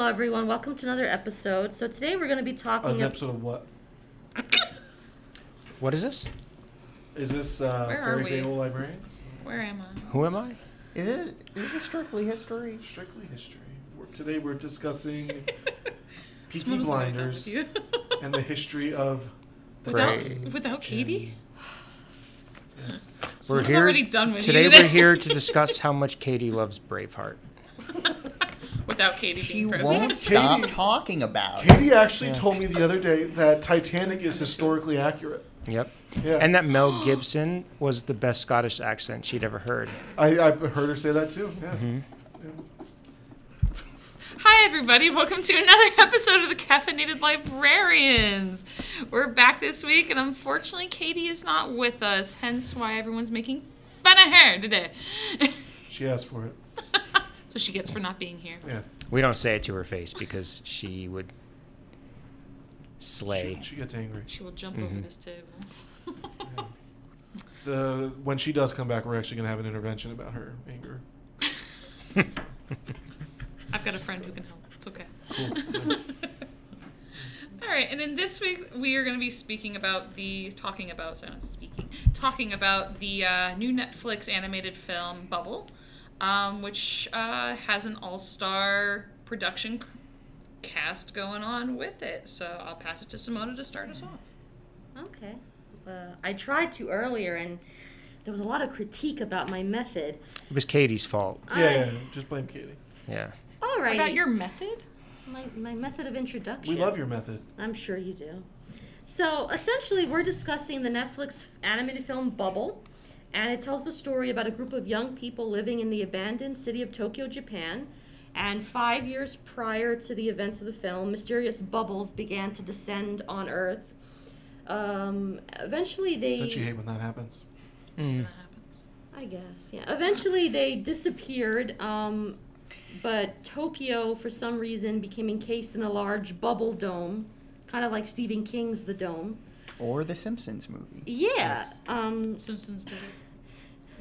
Hello, everyone. Welcome to another episode. So today we're going to be talking. An ab- episode of what? What is this? Is this uh, Where are Fairy we? Fable Librarians? Where am I? Who am I? Is it is this strictly history? Strictly history. We're, today we're discussing Peaky Simona's already done Blinders you. and the history of the without Right. without Katie. Yes. We're Simona's here already done with today. you We're here to discuss how much Katie loves Braveheart. Without Katie She being present. won't stop Katie- talking about it. Katie actually Yeah. told me the other day that Titanic is historically accurate. Yep. Yeah. And that Mel Gibson was the best Scottish accent she'd ever heard. I, I heard her say that too. Yeah. Mm-hmm. Hi, everybody. Welcome to another episode of the Caffeinated Librarians. We're back this week, and unfortunately, Katie is not with us, hence why everyone's making fun of her today. She asked for it. so she gets for not being here. Yeah. We don't say it to her face because she would slay. She, she gets angry. She will jump over Mhm. this table. The when she does come back, we're actually gonna have an intervention about her anger. I've got a friend who can help. It's okay. Cool. All right, and then this week we are going to be speaking about the talking about sorry, not speaking talking about the uh, new Netflix animated film Bubble, um, which uh, has an all-star production cast going on with it. So I'll pass it to Simona to start us off. Okay. Uh, I tried to earlier, and there was a lot of critique about my method. It was Katie's fault. Yeah, yeah, yeah. Just blame Katie. Yeah. All right. About your method? my, my method of introduction. We love your method. I'm sure you do. So essentially, we're discussing the Netflix animated film Bubble, and it tells the story about a group of young people living in the abandoned city of Tokyo, Japan. And five years prior to the events of the film, mysterious bubbles began to descend on Earth. Um, eventually, they. Don't you hate when that happens? Mm. That happens. I guess, yeah. Eventually, they disappeared, um, but Tokyo, for some reason, became encased in a large bubble dome, kind of like Stephen King's The Dome. Or the Simpsons movie. Yeah. Yes. Um, Simpsons did it.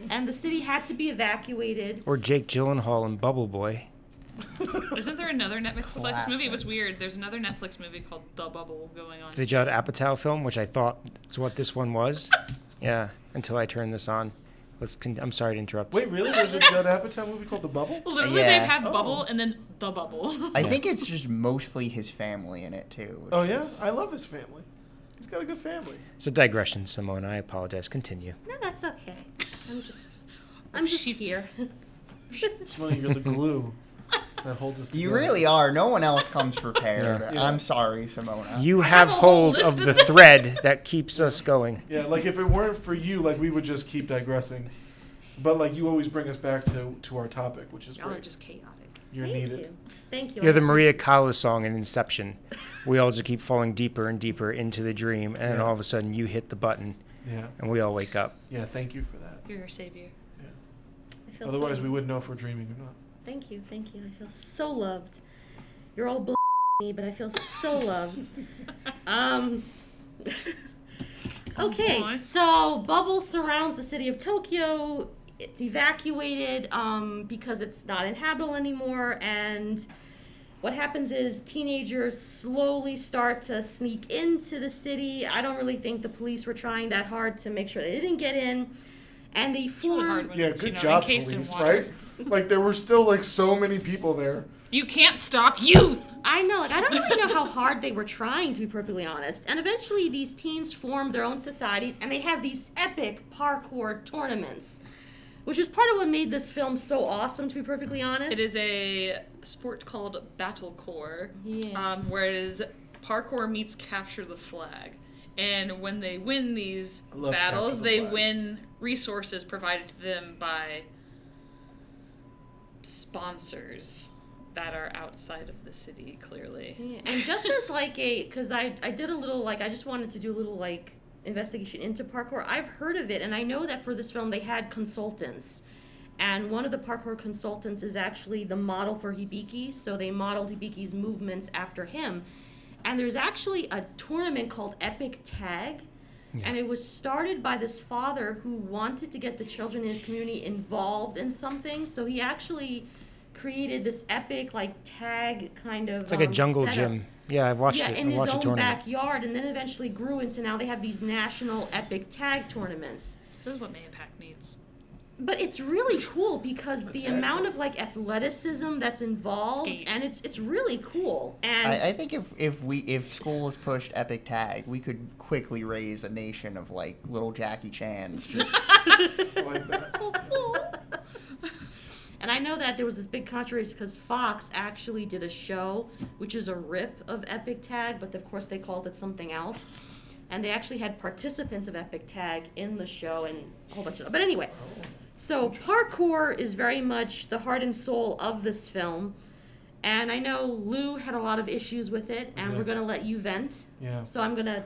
And the city had to be evacuated. Or Jake Gyllenhaal in Bubble Boy. Isn't there another Netflix movie? It was weird. There's another Netflix movie called The Bubble going on. The Judd Apatow film, which I thought is what this one was. yeah. Until I turned this on. Let's. Con- I'm sorry to interrupt. Wait, really? There's a Judd Apatow movie called The Bubble? Literally, Yeah. they have Oh. Bubble and then The Bubble. I think it's just mostly his family in it too. Oh yeah, is- I love his family. He's got a good family. It's a digression, Simone. I apologize. Continue. No, that's okay. I'm just. Oh, I'm just She's- here. Simone, you're the glue that holds us together. You really are. No one else comes prepared. Yeah. I'm sorry, Simona. You have have a whole hold of of the thread that keeps us going. Yeah, like if it weren't for you, like we would just keep digressing. But like you always bring us back to to our topic, which is Y'all are great. just chaotic. You're Thank needed. you. Thank you. You're the Maria Callas song in Inception. We all just keep falling deeper and deeper into the dream, and then Yeah. all of a sudden you hit the button, Yeah, and we all wake up. yeah. Thank you for that. You're our savior. I feel Otherwise, so, we wouldn't know if we're dreaming or not. Thank you, thank you. I feel so loved. You're all bull me, but I feel so loved. Um. okay, boy. so bubble surrounds the city of Tokyo. It's evacuated um, because it's not inhabitable anymore, and what happens is teenagers slowly start to sneak into the city. I don't really think the police were trying that hard to make sure they didn't get in, and they It's really form. Yeah, good you know, job, police. Right? Like there were still like so many people there. You can't stop youth. I know, like I don't really know how hard they were trying to be perfectly honest. And eventually these teens formed their own societies and they have these epic parkour tournaments. Which is part of what made this film so awesome to be perfectly honest. It is a sport called Battlekour, Yeah. um, where it is parkour meets capture the flag. And when they win these battles, the they Flag. win resources provided to them by sponsors that are outside of the city, clearly. Yeah, and just as like a because I I did a little like I just wanted to do a little like investigation into parkour. I've heard of it and I know that for this film they had consultants. And one of the parkour consultants is actually the model for Hibiki, so they modeled Hibiki's movements after him. And there's actually a tournament called Epic Tag, and it was started by this father who wanted to get the children in his community involved in something. So he actually created this epic like tag kind of. It's like a um, jungle setup. gym. Yeah, I've watched yeah, it. in I his own backyard, and then eventually grew into now they have these national epic tag tournaments. This is what Mahopac needs. But it's really cool because the amount of like athleticism that's involved, Skate. and it's it's really cool. And I, I think if, if we if schools pushed epic tag, we could quickly raise a nation of like little Jackie Chan's. Just like that. And I know that there was this big controversy because Fox actually did a show, which is a rip of Epic Tag, but of course they called it something else. And they actually had participants of Epic Tag in the show and a whole bunch of. But anyway, so parkour is very much the heart and soul of this film. And I know Lou had a lot of issues with it, and Yeah. we're gonna let you vent. Yeah. So I'm gonna. Lou,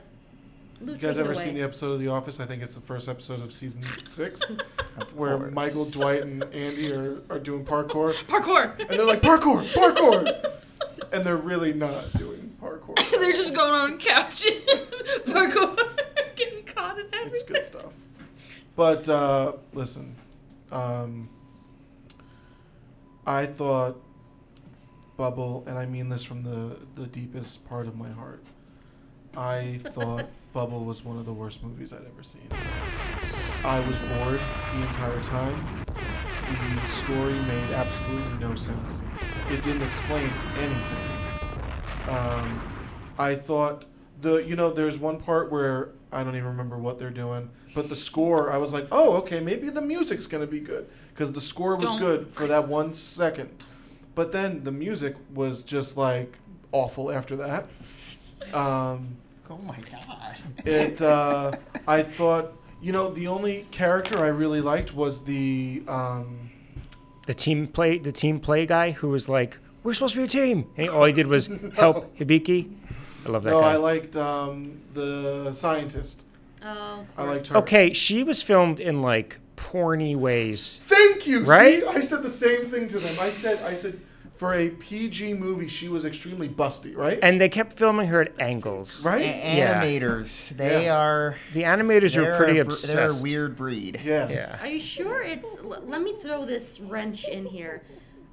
You guys ever away. seen the episode of The Office? I think it's the first episode of season six, where course. Michael, Dwight, and Andy are, are doing parkour, Parkour! and they're like parkour, parkour, and they're really not doing parkour. They're just going on couches. Parkour. Getting caught in everything. It's good stuff. But uh, listen, um, I thought Bubble, and I mean this from the the deepest part of my heart. I thought Bubble was one of the worst movies I'd ever seen. I was bored the entire time. The story made absolutely no sense. It didn't explain anything. Um, I thought the you know there's one part where I don't even remember what they're doing, but the score I was like, oh okay, maybe the music's gonna be good because the score was Don't. good for that one second, but then the music was just like awful after that. Um, Oh my god. it uh, I thought you know the only character I really liked was the um, The team play, the team play guy who was like, "We're supposed to be a team," and all he did was help Hibiki. I love that no guy. I liked um, the scientist. Oh, I liked her. Okay, she was filmed in like porny ways. Thank you. Right? See, I said the same thing to them. I said, I said, for a PG movie, she was extremely busty, right? And they kept filming her at angles. A- right? Yeah. animators, they Yeah. are The animators they're were pretty a, br- They're a weird breed. yeah. Yeah. Are you sure it's? l- Let me throw this wrench in here.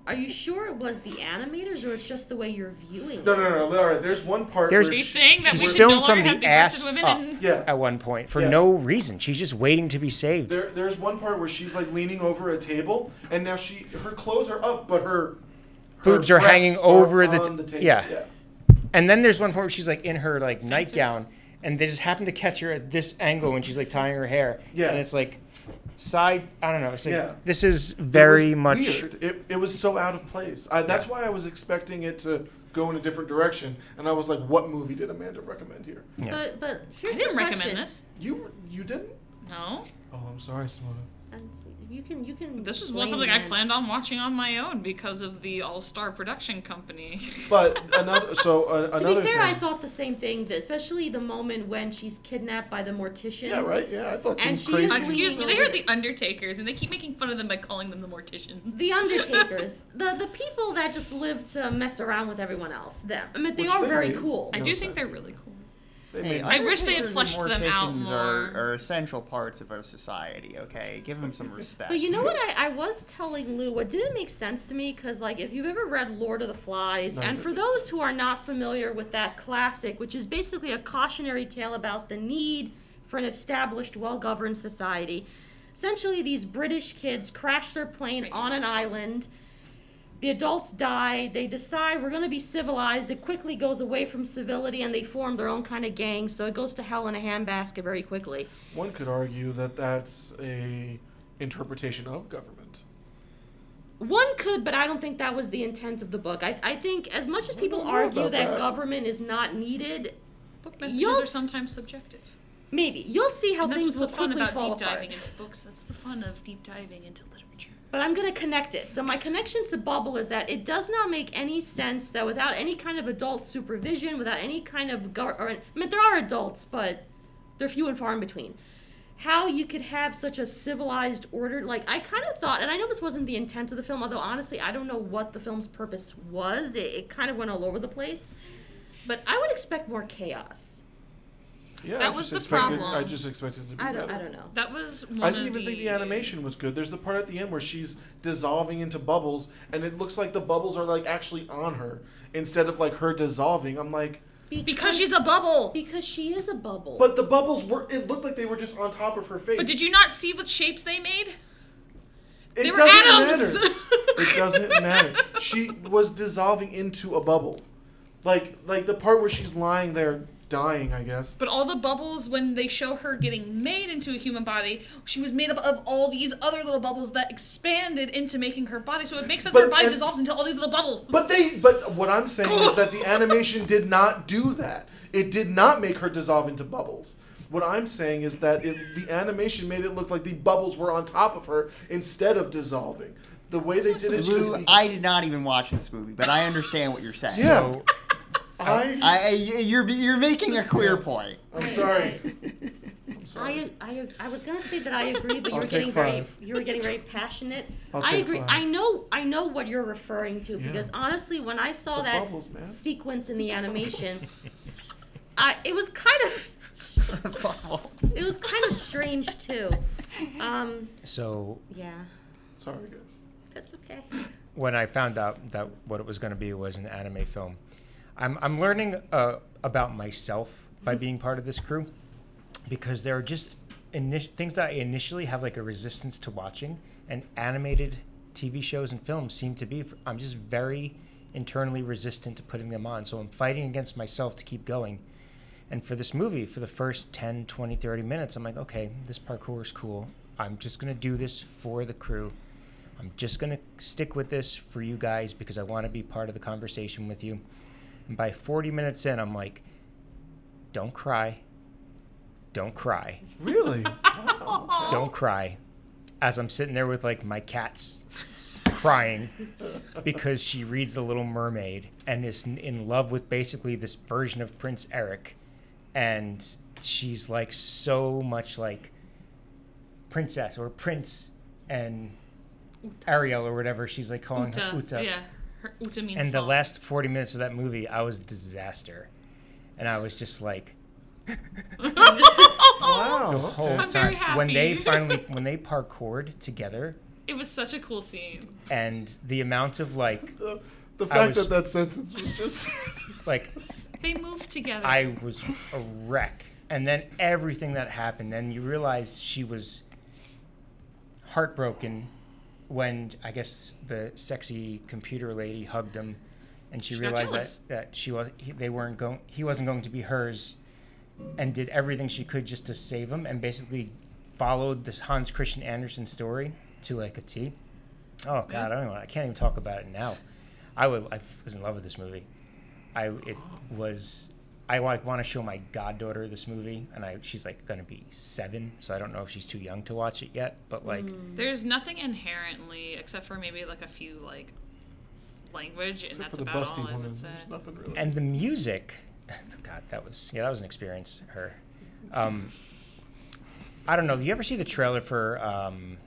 Are you sure it was the animators, or it's just the way you're viewing? No, it? no, no, no. All right. There's one part. There's- where Are you she- saying that She's we should filmed no longer from have the ass women up. in... Yeah. At one point, for Yeah. no reason, she's just waiting to be saved. There, there's one part where she's like leaning over a table, and now she, her clothes are up, but her, her Boobs are hanging over the on t- table. yeah. yeah. And then there's one point where she's like in her like nightgown, and they just happen to catch her at this angle when she's like tying her hair. Yeah. And it's like side. I don't know. It's like Yeah. this is very was much. weird. It, it was so out of place. I, that's why I was expecting it to go in a different direction, and I was like, "What movie did Amanda recommend here?" Yeah. But but I here's didn't the recommend question. this. You you didn't? No. Oh, I'm sorry, Simona. And You can you can. This was blame something I planned on watching on my own because of the All Star Production Company. But another so uh, To another be fair, thing. I thought the same thing, that- especially the moment when she's kidnapped by the morticians. yeah, right. Yeah, I thought some And she crazy. is Excuse me, they are the Undertakers, and they keep making fun of them by calling them the Morticians. The Undertakers, the the people that just live to mess around with everyone else. Them, I mean, they Which are they very made. cool. I No do think they're really cool. They Hey, I wish they had undertakers fleshed them out more. Are, are essential parts of our society. Okay, give them some respect. But you know what I, I was telling Lou? What didn't make sense to me? Because, like, if you've ever read Lord of the Flies, None and for it makes those who are not familiar with that classic, which is basically a cautionary tale about the need for an established, well governed society, essentially, these British kids crash their plane Right. on an island. The adults die. They decide we're going to be civilized. It quickly goes away from civility, and they form their own kind of gang. So it goes to hell in a handbasket very quickly. One could argue that that's a interpretation of government. One could, but I don't think that was the intent of the book. I, I think as much as people argue that, that. government is not needed, Book messages You'll are sometimes subjective. maybe you'll see how And that's things what's will the fun about fall deep apart. diving into books. That's the fun of deep diving into literature. But I'm gonna connect it. So my connection to Bubble is that it does not make any sense that without any kind of adult supervision, without any kind of gov- or I mean there are adults, but they're few and far in between. How you could have such a civilized order? Like I kind of thought, and I know this wasn't the intent of the film. Although honestly, I don't know what the film's purpose was. It, it kind of went all over the place. But I would expect more chaos. Yeah, That I was just the expected, problem. I just expected it to be I don't. better. I don't know. That was one I of didn't even think the the animation was good. There's the part at the end where she's dissolving into bubbles, and it looks like the bubbles are like actually on her instead of like her dissolving. I'm like, because she's a bubble. because she is a bubble. but the bubbles were. It looked like they were just on top of her face. But did you not see what shapes they made? it They were doesn't atoms. matter. it doesn't matter. She was dissolving into a bubble, like like the part where she's lying there dying. I guess. But all the bubbles, when they show her getting made into a human body, she was made up of all these other little bubbles that expanded into making her body. So it makes sense But- her body and- dissolves into all these little bubbles. But they, but what I'm saying is that the animation did not do that. It did not make her dissolve into bubbles. What I'm saying is that it, the animation made it look like the bubbles were on top of her instead of dissolving. The way they did it, Lou, I did not even watch this movie, but I understand what you're saying. Yeah. So I, I, I- you're you're making a clear point. I'm sorry. I'm sorry. I, I, I was gonna say that I agree, but you I'll were take getting very you were getting very passionate. I'll I take agree. five. I know I know what you're referring to Yeah. because honestly, when I saw The that bubbles, man. sequence in the animation, I it was kind of it was kind of strange too. Um, so yeah, Sorry, guys. that's okay. when I found out that what it was going to be was an anime film, I'm I'm learning uh, about myself by being part of this crew because there are just init- things that I initially have like a resistance to watching, and animated TV shows and films seem to be. I'm just very internally resistant to putting them on, so I'm fighting against myself to keep going. And for this movie, for the first 10, 20, 30 minutes, I'm like, okay, this parkour is cool. I'm just going to do this for the crew. I'm just going to stick with this for you guys because I want to be part of the conversation with you. And by 40 minutes in, I'm like, don't cry. Don't cry. Really? Wow. Don't cry. As I'm sitting there with like my cats crying because she reads The Little Mermaid and is in- in love with basically this version of Prince Eric. And she's like so much like princess or prince and Ariel or whatever she's like calling her Uta. Uta. Yeah. Her Uta means And the last 40 minutes of that movie, I was disaster. And I was just like, Wow. the whole I'm time. very When they finally, when they parkoured together, It was such a cool scene. and the amount of like, The, the fact was- that that sentence was just. like, They moved together. I was a wreck. And then everything that happened, then you realized she was heartbroken when I guess the sexy computer lady hugged him, and she, She realized that, that she was he, they weren't going he wasn't going to be hers, and did everything she could just to save him, and basically followed this Hans Christian Andersen story to like a T. Oh God, I don't know. I can't even talk about it now. I would. I was in love with this movie. I it oh. was. I like want to show my goddaughter this movie, and I she's like gonna be seven, so I don't know if she's too young to watch it yet. But like, There's nothing inherently, except for maybe like a few like language, and Except that's for the about busty all I woman. would say. There's nothing really. and the music, God, that was yeah, that was an experience. Her, um, I don't know. Do you ever see the trailer for um,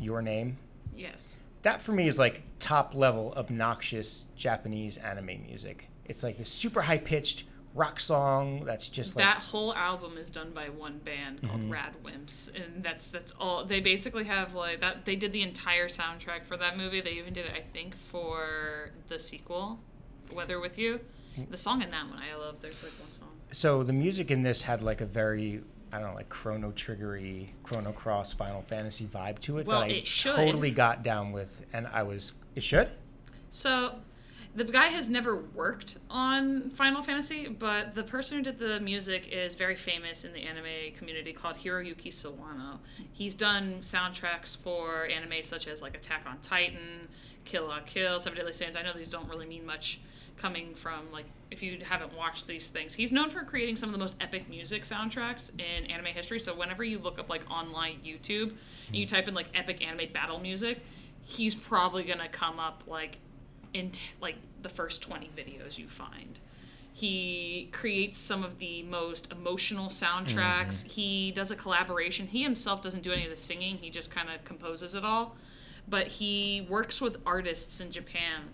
Your Name? Yes. That for me is like top level obnoxious Japanese anime music. It's like this super high pitched rock song that's just like that whole album is done by one band called Mhm. Rad Wimps, and that's that's all. They basically have like that. They did the entire soundtrack for that movie. They even did it, I think, for the sequel, Weather with You. Mm. The song in that one I love. There's like one song. so the music in this had like a very I don't know like Chrono Triggery, Chrono Cross, Final Fantasy vibe to it Well, that I it totally got down with, and I was it should. So, the guy has never worked on Final Fantasy, but the person who did the music is very famous in the anime community called Hiroyuki Sawano. He's done soundtracks for anime such as like Attack on Titan, Kill la Kill, Seven Deadly Sins. I know these don't really mean much coming from like if you haven't watched these things. He's known for creating some of the most epic music soundtracks in anime history. So whenever you look up like online YouTube and you hmm. type in like epic anime battle music, he's probably gonna come up like in t- like the first 20 videos you find. He creates some of the most emotional soundtracks. He does a collaboration. He himself doesn't do any of the singing. He just kind of composes it all. But he works with artists in japan.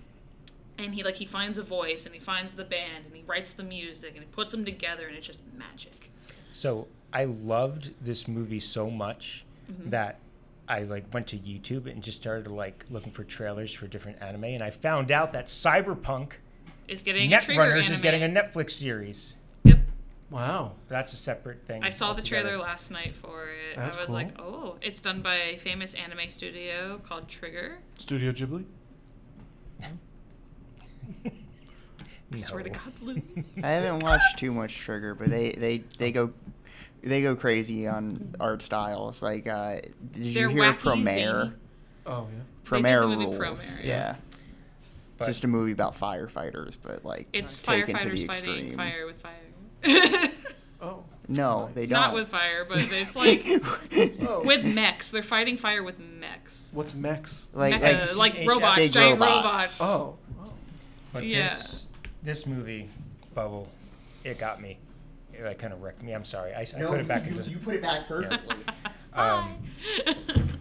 And he like he finds a voice and he finds the band and he writes the music and he puts them together and it's just magic. So I loved this movie so much Mm-hmm. that I like went to YouTube and just started like looking for trailers for different anime, and I found out that Cyberpunk Is getting Netrunners is getting a Netflix series. Yep. Wow. That's a separate thing. I saw the trailer last night for it. That's I was cool. like, oh, it's done by a famous anime studio called Trigger. Studio Ghibli. I swear to God, Lou. I haven't watched too much Trigger, but they they they oh. go they go crazy on art styles. Like, uh, did you They're hear wacky, Promare? Oh yeah. Promare the rules. Promare, yeah. yeah. But- Just a movie about firefighters, but like It's taken to firefighters the fighting extreme. fire with fire. Oh. No, they don't. Not with fire, but it's like Oh. with mechs. They're fighting fire with mechs. What's mechs? like Mecha, like like, robots, Big giant robots. robots. Oh. oh. But Yeah. this this movie, Bubble, it got me. It like, kind of wrecked me. I'm sorry. I, I put it back you, into. you put it back perfectly. Um,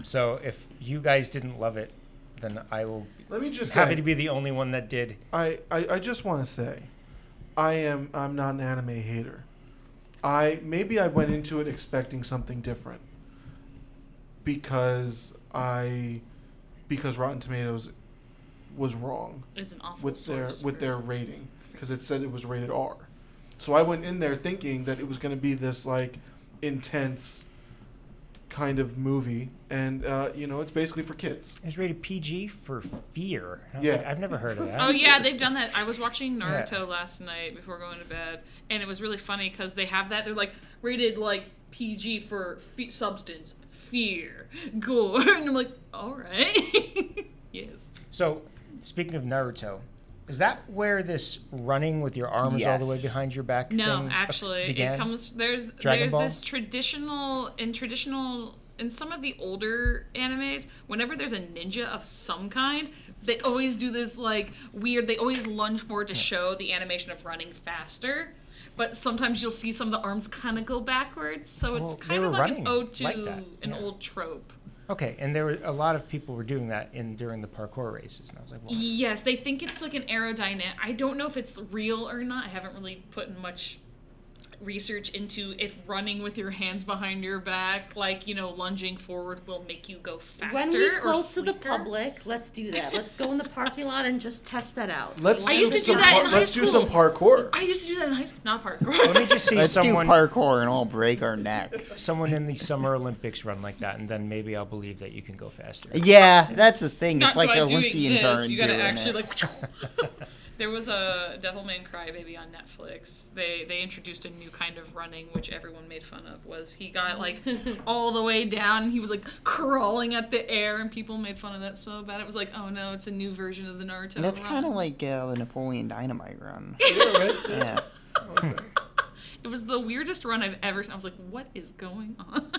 so if you guys didn't love it, then I will. Let me just happy say, to be the only one that did. I, I, I just want to say, I am I'm not an anime hater. I maybe I went into it expecting something different because I because Rotten Tomatoes was wrong an awful with their with their rating because it said it was rated R. So I went in there thinking that it was going to be this like intense kind of movie, and uh, you know it's basically for kids. It's rated PG for fear. And I was Yeah. like, I've never heard of that. Oh yeah, they've done that. I was watching Yeah. Naruto last night before going to bed, and it was really funny because they have that. They're like rated like PG for fe- substance, fear, gore, and I'm like, all right, yes. So, speaking of Naruto, is that where this running with your arms all the way behind your back No, thing uh, actually, began? it comes. There's Dragon there's Ball? this traditional in traditional in some of the older animes. Whenever there's a ninja of some kind, they always do this like weird. They always lunge forward to show the animation of running faster. But sometimes you'll see some of the arms kind of go backwards, so it's Well, they kind of were like an running ode to like that, an yeah. old trope. Okay, and there were a lot of people were doing that in during the parkour races, and I was like, well, Yes, they think it's like an aerodynamic. I don't know if it's real or not. I haven't really put in much research into if running with your hands behind your back, like you know, lunging forward, will make you go faster. When we or close to the public, let's do that. Let's go in the parking lot and just test that out. Let's I do used to do some that in high Let's do some school. parkour. I used to do that in high school, not parkour. let me just see Let's someone do parkour and I'll break our neck. someone in the Summer Olympics run like that, and then maybe I'll believe that you can go faster. Yeah, that's the thing. not It's like by the doing Olympians this, aren't You gotta doing actually it. like. there was a Devilman Crybaby on Netflix. They they introduced a new kind of running, which everyone made fun of. Was he got like all the way down? And he was like crawling at the air, and people made fun of that so bad. It was like, oh no, it's a new version of the Naruto. That's kind of like uh, the Napoleon Dynamite run. Yeah, right? Yeah. It was the weirdest run I've ever seen. I was like, what is going on?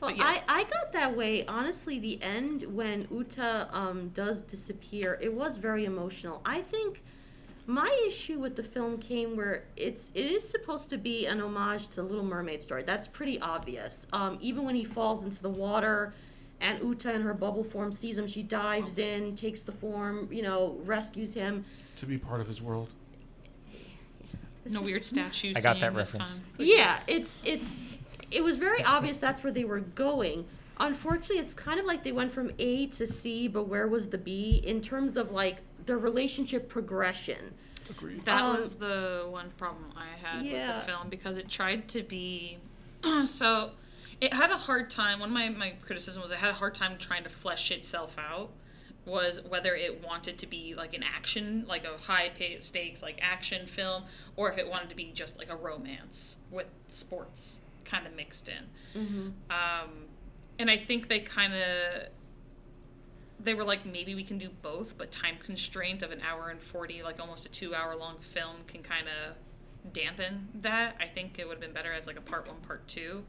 Well, yes. I, I got that way. Honestly, the end when Uta um, does disappear, it was very emotional. I think my issue with the film came where it's it is supposed to be an homage to the Little Mermaid story. That's pretty obvious. Um, even when he falls into the water, and Uta in her bubble form sees him, she dives in, takes the form, you know, rescues him. To be part of his world. This no weird statues. I got that singing reference. time. Yeah, it's it's it was very obvious that's where they were going. Unfortunately, it's kind of like they went from A to C, but where was the B in terms of like the relationship progression? Agreed. That Um, was the one problem I had Yeah. with the film because it tried to be so it had a hard time one of my, my criticism was it had a hard time trying to flesh itself out was whether it wanted to be like an action like a high pay stakes like action film or if it wanted to be just like a romance with sports kind of mixed in Mm-hmm. um, and I think they kind of they were like maybe we can do both, but time constraint of an hour and forty, like almost a two hour long film, can kind of dampen that. I think it would have been better as like a part one, part two,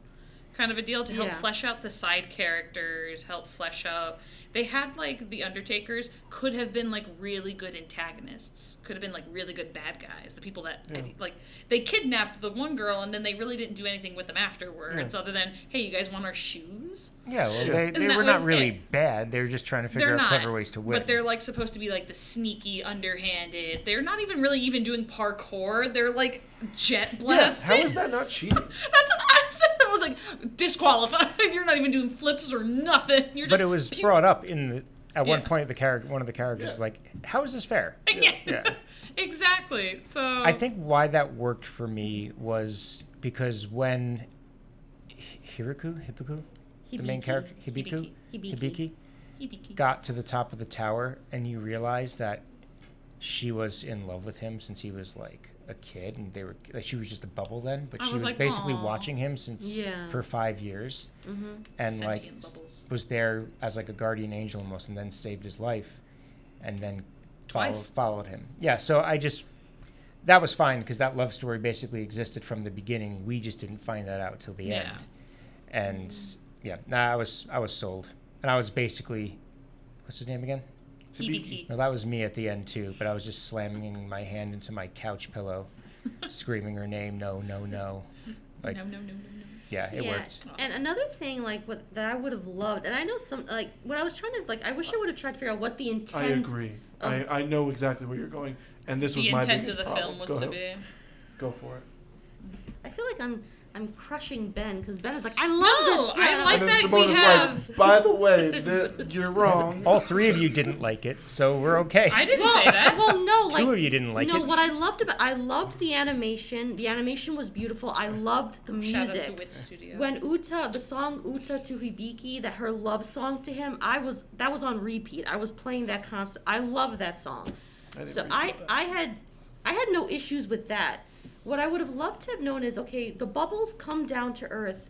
kind of a deal to help Yeah. flesh out the side characters, help flesh out. They had like the Undertakers could have been like really good antagonists, could have been like really good bad guys. The people that Yeah. like they kidnapped the one girl and then they really didn't do anything with them afterwards, Yeah. other than hey, you guys want our shoes? Yeah, well, they, they were not really it. bad. They were just trying to figure they're out not clever ways to win. but they're like supposed to be like the sneaky, underhanded. They're not even really even doing parkour. They're like jet Yeah, how is that not cheating? That's what I said. I was like disqualified. You're not even doing flips or nothing. You're just. but it was brought up in the at one point the character one of the characters is Yeah. like, "How is this fair?" Yeah. Yeah. exactly. So I think why that worked for me was because when Hi- Hiraku, Hibiki, the main character, Hibiku, Hibiki. Hibiki, Hibiki. got to the top of the tower and you realize that she was in love with him since he was like a kid and they were like she was just a bubble then but I she was was, like, basically "Aw." watching him since Yeah. for five years Mm-hmm. and like Sentient s- bubbles. was there as like a guardian angel almost and then saved his life and then followed, Twice. followed him yeah so i just that was fine because that love story basically existed from the beginning we just didn't find that out till the Yeah. end and yeah nah, i was i was sold and i was basically what's his name again Hibiki. no, that was me at the end too, but I was just slamming my hand into my couch pillow, screaming her name, no, no, no. Like, no, no, no, no, no. yeah, it yeah. worked. And another thing, like what that I would have loved, and I know some, like what I was trying to, like I wish I would have tried to figure out what the intent. I agree. of- I, I know exactly where you're going, and this was The my intent biggest of the problem. film was Go to ahead. be. Go for it. I feel like I'm I'm crushing Ben because Ben is like I love No, this. I film." like and then that Simone we is have- like, by the way, the, you're wrong. All three of you didn't like it, so we're okay. I didn't well, say that. well, no, Two like of you didn't like no, it. No, what I loved about I loved the animation. The animation was beautiful. I loved the Shout music. out to Wit Studio. when Uta, the song Uta to Hibiki, that her love song to him, I was that was on repeat. I was playing that constant. I love that song. I didn't So I that. I had I had no issues with that. What I would have loved to have known is okay, the bubbles come down to earth.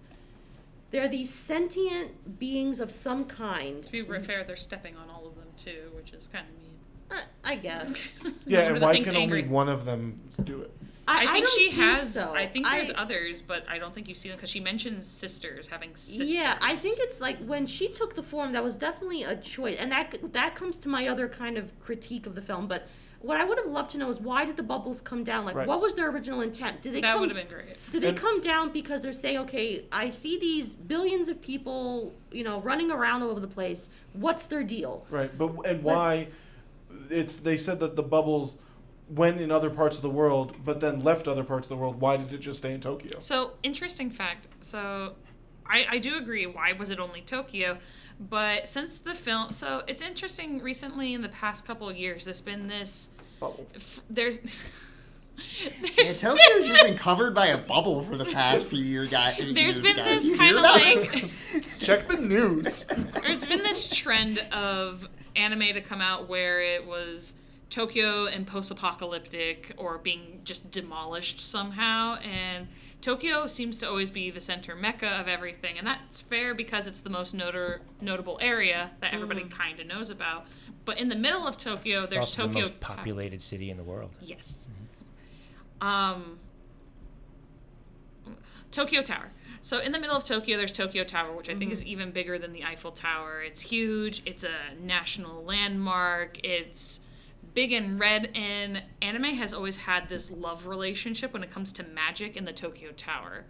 They're these sentient beings of some kind. to be fair, they're stepping on all of them too, which is kind of mean. Uh, I guess. yeah, and why can angry. only one of them do it? I, think don't she has. so. I think there's I- others, but I don't think you see them because she mentions sisters having sisters. Yeah, I think it's like when she took the form, that was definitely a choice, and that that comes to my other kind of critique of the film. But what I would have loved to know is why did the bubbles come down? Like, Right. what was their original intent? Did they that come? would have been great. Did they And- come down because they're saying, okay, I see these billions of people, you know, running around all over the place. What's their deal? Right, but and why? It's they said that the bubbles went in other parts of the world, but then left other parts of the world. Why did it just stay in Tokyo? So interesting fact. So, I I do agree. Why was it only Tokyo? But since the film, so it's interesting. Recently, in the past couple of years, there's been this. Bubble. f- There's. Yeah, there's Tokyo's just been covered by a bubble for the past few year, guy, There's years, been guys. this kinda like- Check the news. There's been this trend of anime to come out where it was Tokyo and post-apocalyptic or being just demolished somehow and Tokyo seems to always be the center mecca of everything and that's fair because it's the most notor- notable area that everybody mm. kind of knows about. But in the middle of Tokyo, it's there's also Tokyo the most Ta- populated city in the world. Yes. Mm-hmm. Um, Tokyo Tower. So in the middle of Tokyo, there's Tokyo Tower, which I think is mm-hmm. even bigger than the Eiffel Tower. It's huge. It's a national landmark. It's big and red. And anime has always had this love relationship when it comes to magic in the Tokyo Tower.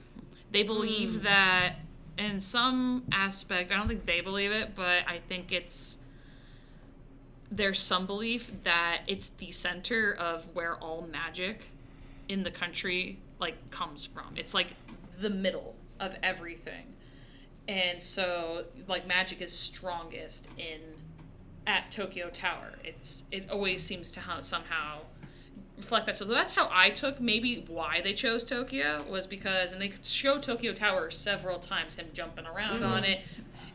They hmm. believe that in some aspect, I don't think they believe it, but I think it's there's some belief that it's the center of where all magic in the country like comes from. It's like the middle of everything. And so like magic is strongest in at Tokyo Tower. It's it always seems to ha- somehow reflect that. So that's how I took maybe why they chose Tokyo was because and they show Tokyo Tower several times him jumping around on it.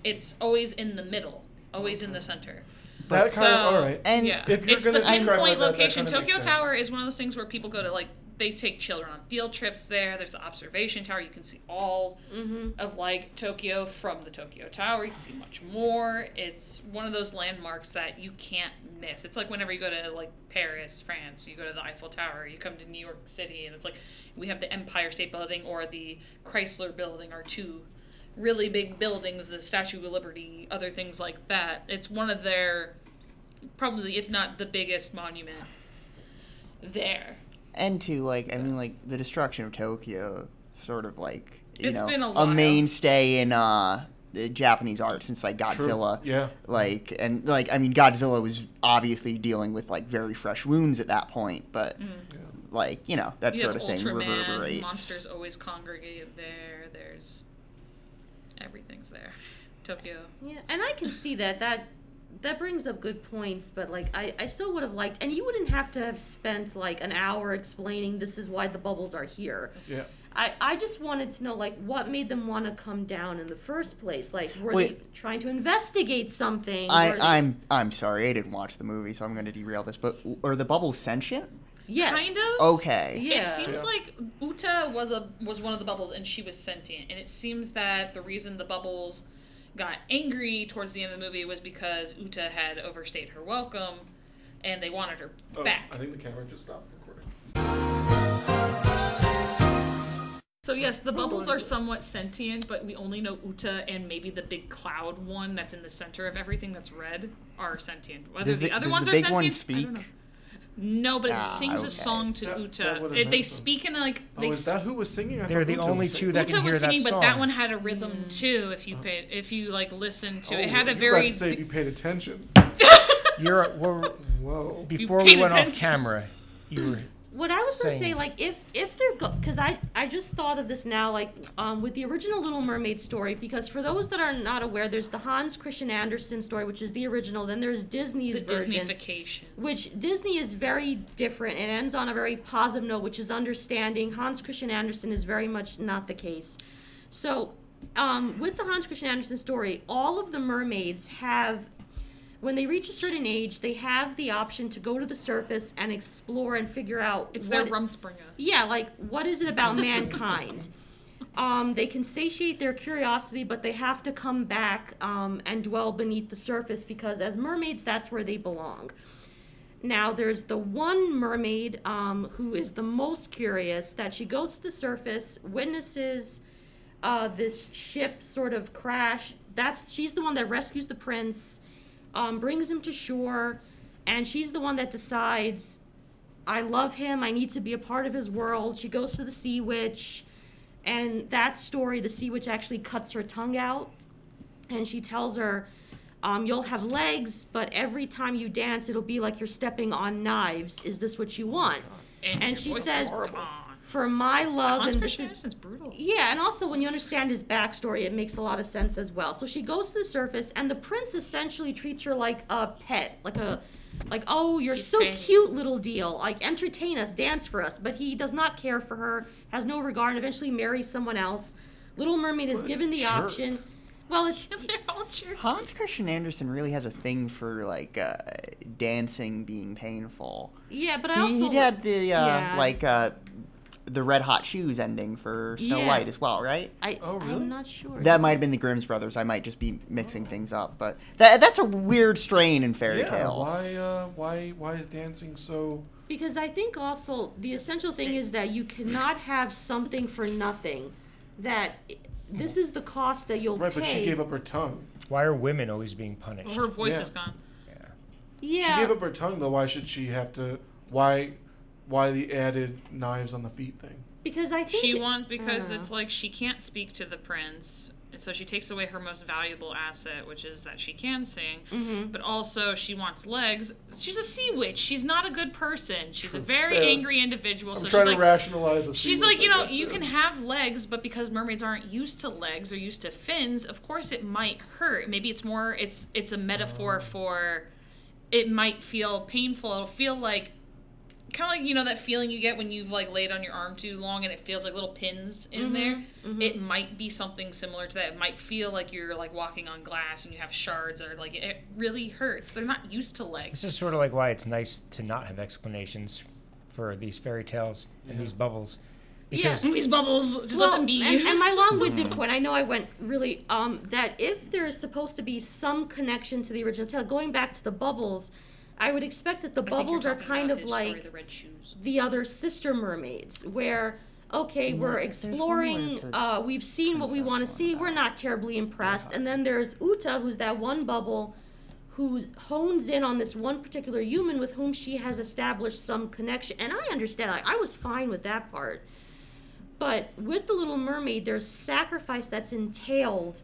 It's always in the middle, always in the center. That kind of So- all right. And yeah, if you're it's the pinpoint like that, that location. kinda makes Tokyo sense. Tower is one of those things where people go to like they take children on field trips there. There's the observation tower. You can see all mm-hmm. of like Tokyo from the Tokyo Tower. You can see much more. It's one of those landmarks that you can't miss. It's like whenever you go to like Paris, France, you go to the Eiffel Tower. You come to New York City, and it's like we have the Empire State Building or the Chrysler Building are two really big buildings, the Statue of Liberty, other things like that. It's one of their probably, if not the biggest monument there. And to like, I mean, like the destruction of Tokyo, sort of like you It's know been a a, mainstay in uh the Japanese art since like True. Godzilla. Yeah. Like and like I mean Godzilla was obviously dealing with like very fresh wounds at that point, but like you know that Mm. you sort have of thing Ultraman, reverberates. monsters always congregate there. There's everything's there. Tokyo. Yeah, and I can see that. That that brings up good points, but like I, I still would have liked and you wouldn't have to have spent like an hour explaining this is why the bubbles are here. Yeah. I, I just wanted to know like what made them want to come down in the first place. Like were Wait. they trying to investigate something? I, they... I'm I'm sorry, I didn't watch the movie, so I'm going to derail this. But are the bubbles sentient? yes. Kind of. Okay. Yeah. It seems Yeah. like Uta was a was one of the bubbles and she was sentient. And it seems that the reason the bubbles got angry towards the end of the movie was because Uta had overstayed her welcome and they wanted her Oh, back. I think the camera just stopped recording. So yes, the bubbles are somewhat sentient, but we only know Uta and maybe the big cloud one that's in the center of everything that's red are sentient. Whether Does the, the- other does ones the are big one sentient, I don't speak? know. No, but it Ah, sings okay. a song to That- that Uta. would've It- they some- speak in like Oh, they is that who was singing? I They're the Uta was only singing. two that Uta can hear was singing, that but that one had a rhythm too. If you paid, if you like listened to Oh, it, it had a you were very. about to say if you paid attention. You're well, Whoa. before paid we went off camera. You were What I was gonna say, like, if if they're because I I just thought of this now, like, um, with the original Little Mermaid story, because for those that are not aware, there's the Hans Christian Andersen story, which is the original. Then there's Disney's the version, Disneyfication. which Disney is very different. It ends on a very positive note, which is understanding. Hans Christian Andersen is very much not the case. So, um, with the Hans Christian Andersen story, all of the mermaids have, when they reach a certain age, they have the option to go to the surface and explore and figure out. It's their what- Rumspringa. yeah, like what is it about mankind? Um, they can satiate their curiosity, but they have to come back um, and dwell beneath the surface because, as mermaids, that's where they belong. Now, there's the one mermaid um, who is the most curious that she goes to the surface, witnesses uh, this ship sort of crash. That's she's the one that rescues the prince, um, brings him to shore, and she's the one that decides I love him. I need to be a part of his world. She goes to the sea witch, and that story, the sea witch actually cuts her tongue out, and she tells her, um, "You'll have legs, but every time you dance, it'll be like you're stepping on knives. Is this what you want?" And, And she says-. For my love, Hans and this Christian is brutal. yeah, and also when you understand his backstory, it makes a lot of sense as well. So she goes to the surface, and the prince essentially treats her like a pet, like a, like oh, you're She's so pretty. cute, little deal. Like entertain us, dance for us. But he does not care for her, has no regard. and Eventually marries someone else. Little Mermaid is given the jerk. option. Well, it's They're all jerks. Hans Christian Andersen really has a thing for like uh, dancing being painful. yeah, but I He, also he had the uh, yeah. like uh, the Red Hot Shoes ending for Snow Yeah. White as well, right? I, Oh, really? I'm not sure. That might have been the Grimm's brothers. I might just be mixing things up, but that that's a weird strain in fairy yeah. tales. Why? Uh, why? Why is dancing so? Because I think also the essential thing is that you cannot have something for nothing. That this is the cost that you'll Right, pay. but she gave up her tongue. why are women always being punished? Her voice Yeah. is gone. Yeah. Yeah. She gave up her tongue though. Why should she have to? Why? Why the added knives on the feet thing? because I think She wants because it's like she can't speak to the prince, and so she takes away her most valuable asset, which is that she can sing. Mhm. But also, she wants legs. She's a sea witch. She's not a good person. She's a very Fair. angry individual. I'm so trying she's to like, rationalize. A She's sea like, you know, you yeah. can have legs, but because mermaids aren't used to legs or used to fins, of course it might hurt. Maybe it's more it's it's a metaphor Oh. for it might feel painful. It'll feel like kind of like you know that feeling you get when you've like laid on your arm too long and it feels like little pins in Mhm, there. mhm. It might be something similar to that. It might feel like you're like walking on glass and you have shards or like it really hurts. They're not used to legs. This is sort of like why it's nice to not have explanations for these fairy tales and Yeah. these bubbles. Yeah. These bubbles, just well, let them be. And, and my long-winded point, I know I went really um that if there's supposed to be some connection to the original tale, going back to the bubbles, I would expect that the I think you're bubbles are talking kind about of his story, like the red shoes. the other sister mermaids, where okay, we're Yeah, 'cause there's one exploring, it's a uh, we've seen what we princess want to one see, we're not terribly impressed. And then there's Uta, who's that one bubble who hones in on this one particular human with whom she has established some connection. And I understand, like, I was fine with that part. But with the Little Mermaid, there's sacrifice that's entailed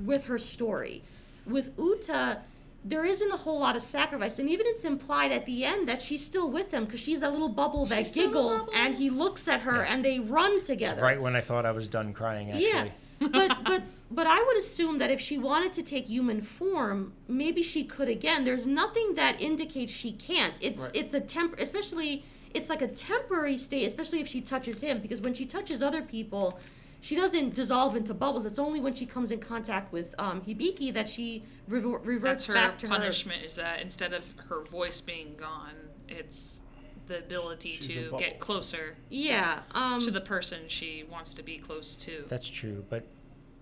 with her story. With Uta, there isn't a whole lot of sacrifice, and even it's implied at the end that she's still with him because she's that little bubble that She's giggles, bubble. and he looks at her, and they run It's together. right when I thought I was done crying, actually. Yeah, but but but I would assume that if she wanted to take human form, maybe she could again. There's nothing that indicates she can't. It's Right. it's a temp, especially it's like a temporary state, especially if she touches him, because when she touches other people, she doesn't dissolve into bubbles. It's only when she comes in contact with um, Hibiki that she rever- reverts That's her back to punishment. Is that instead of her voice being gone, it's the ability She's to get closer. Yeah. Um, to the person she wants to be close to. That's true, but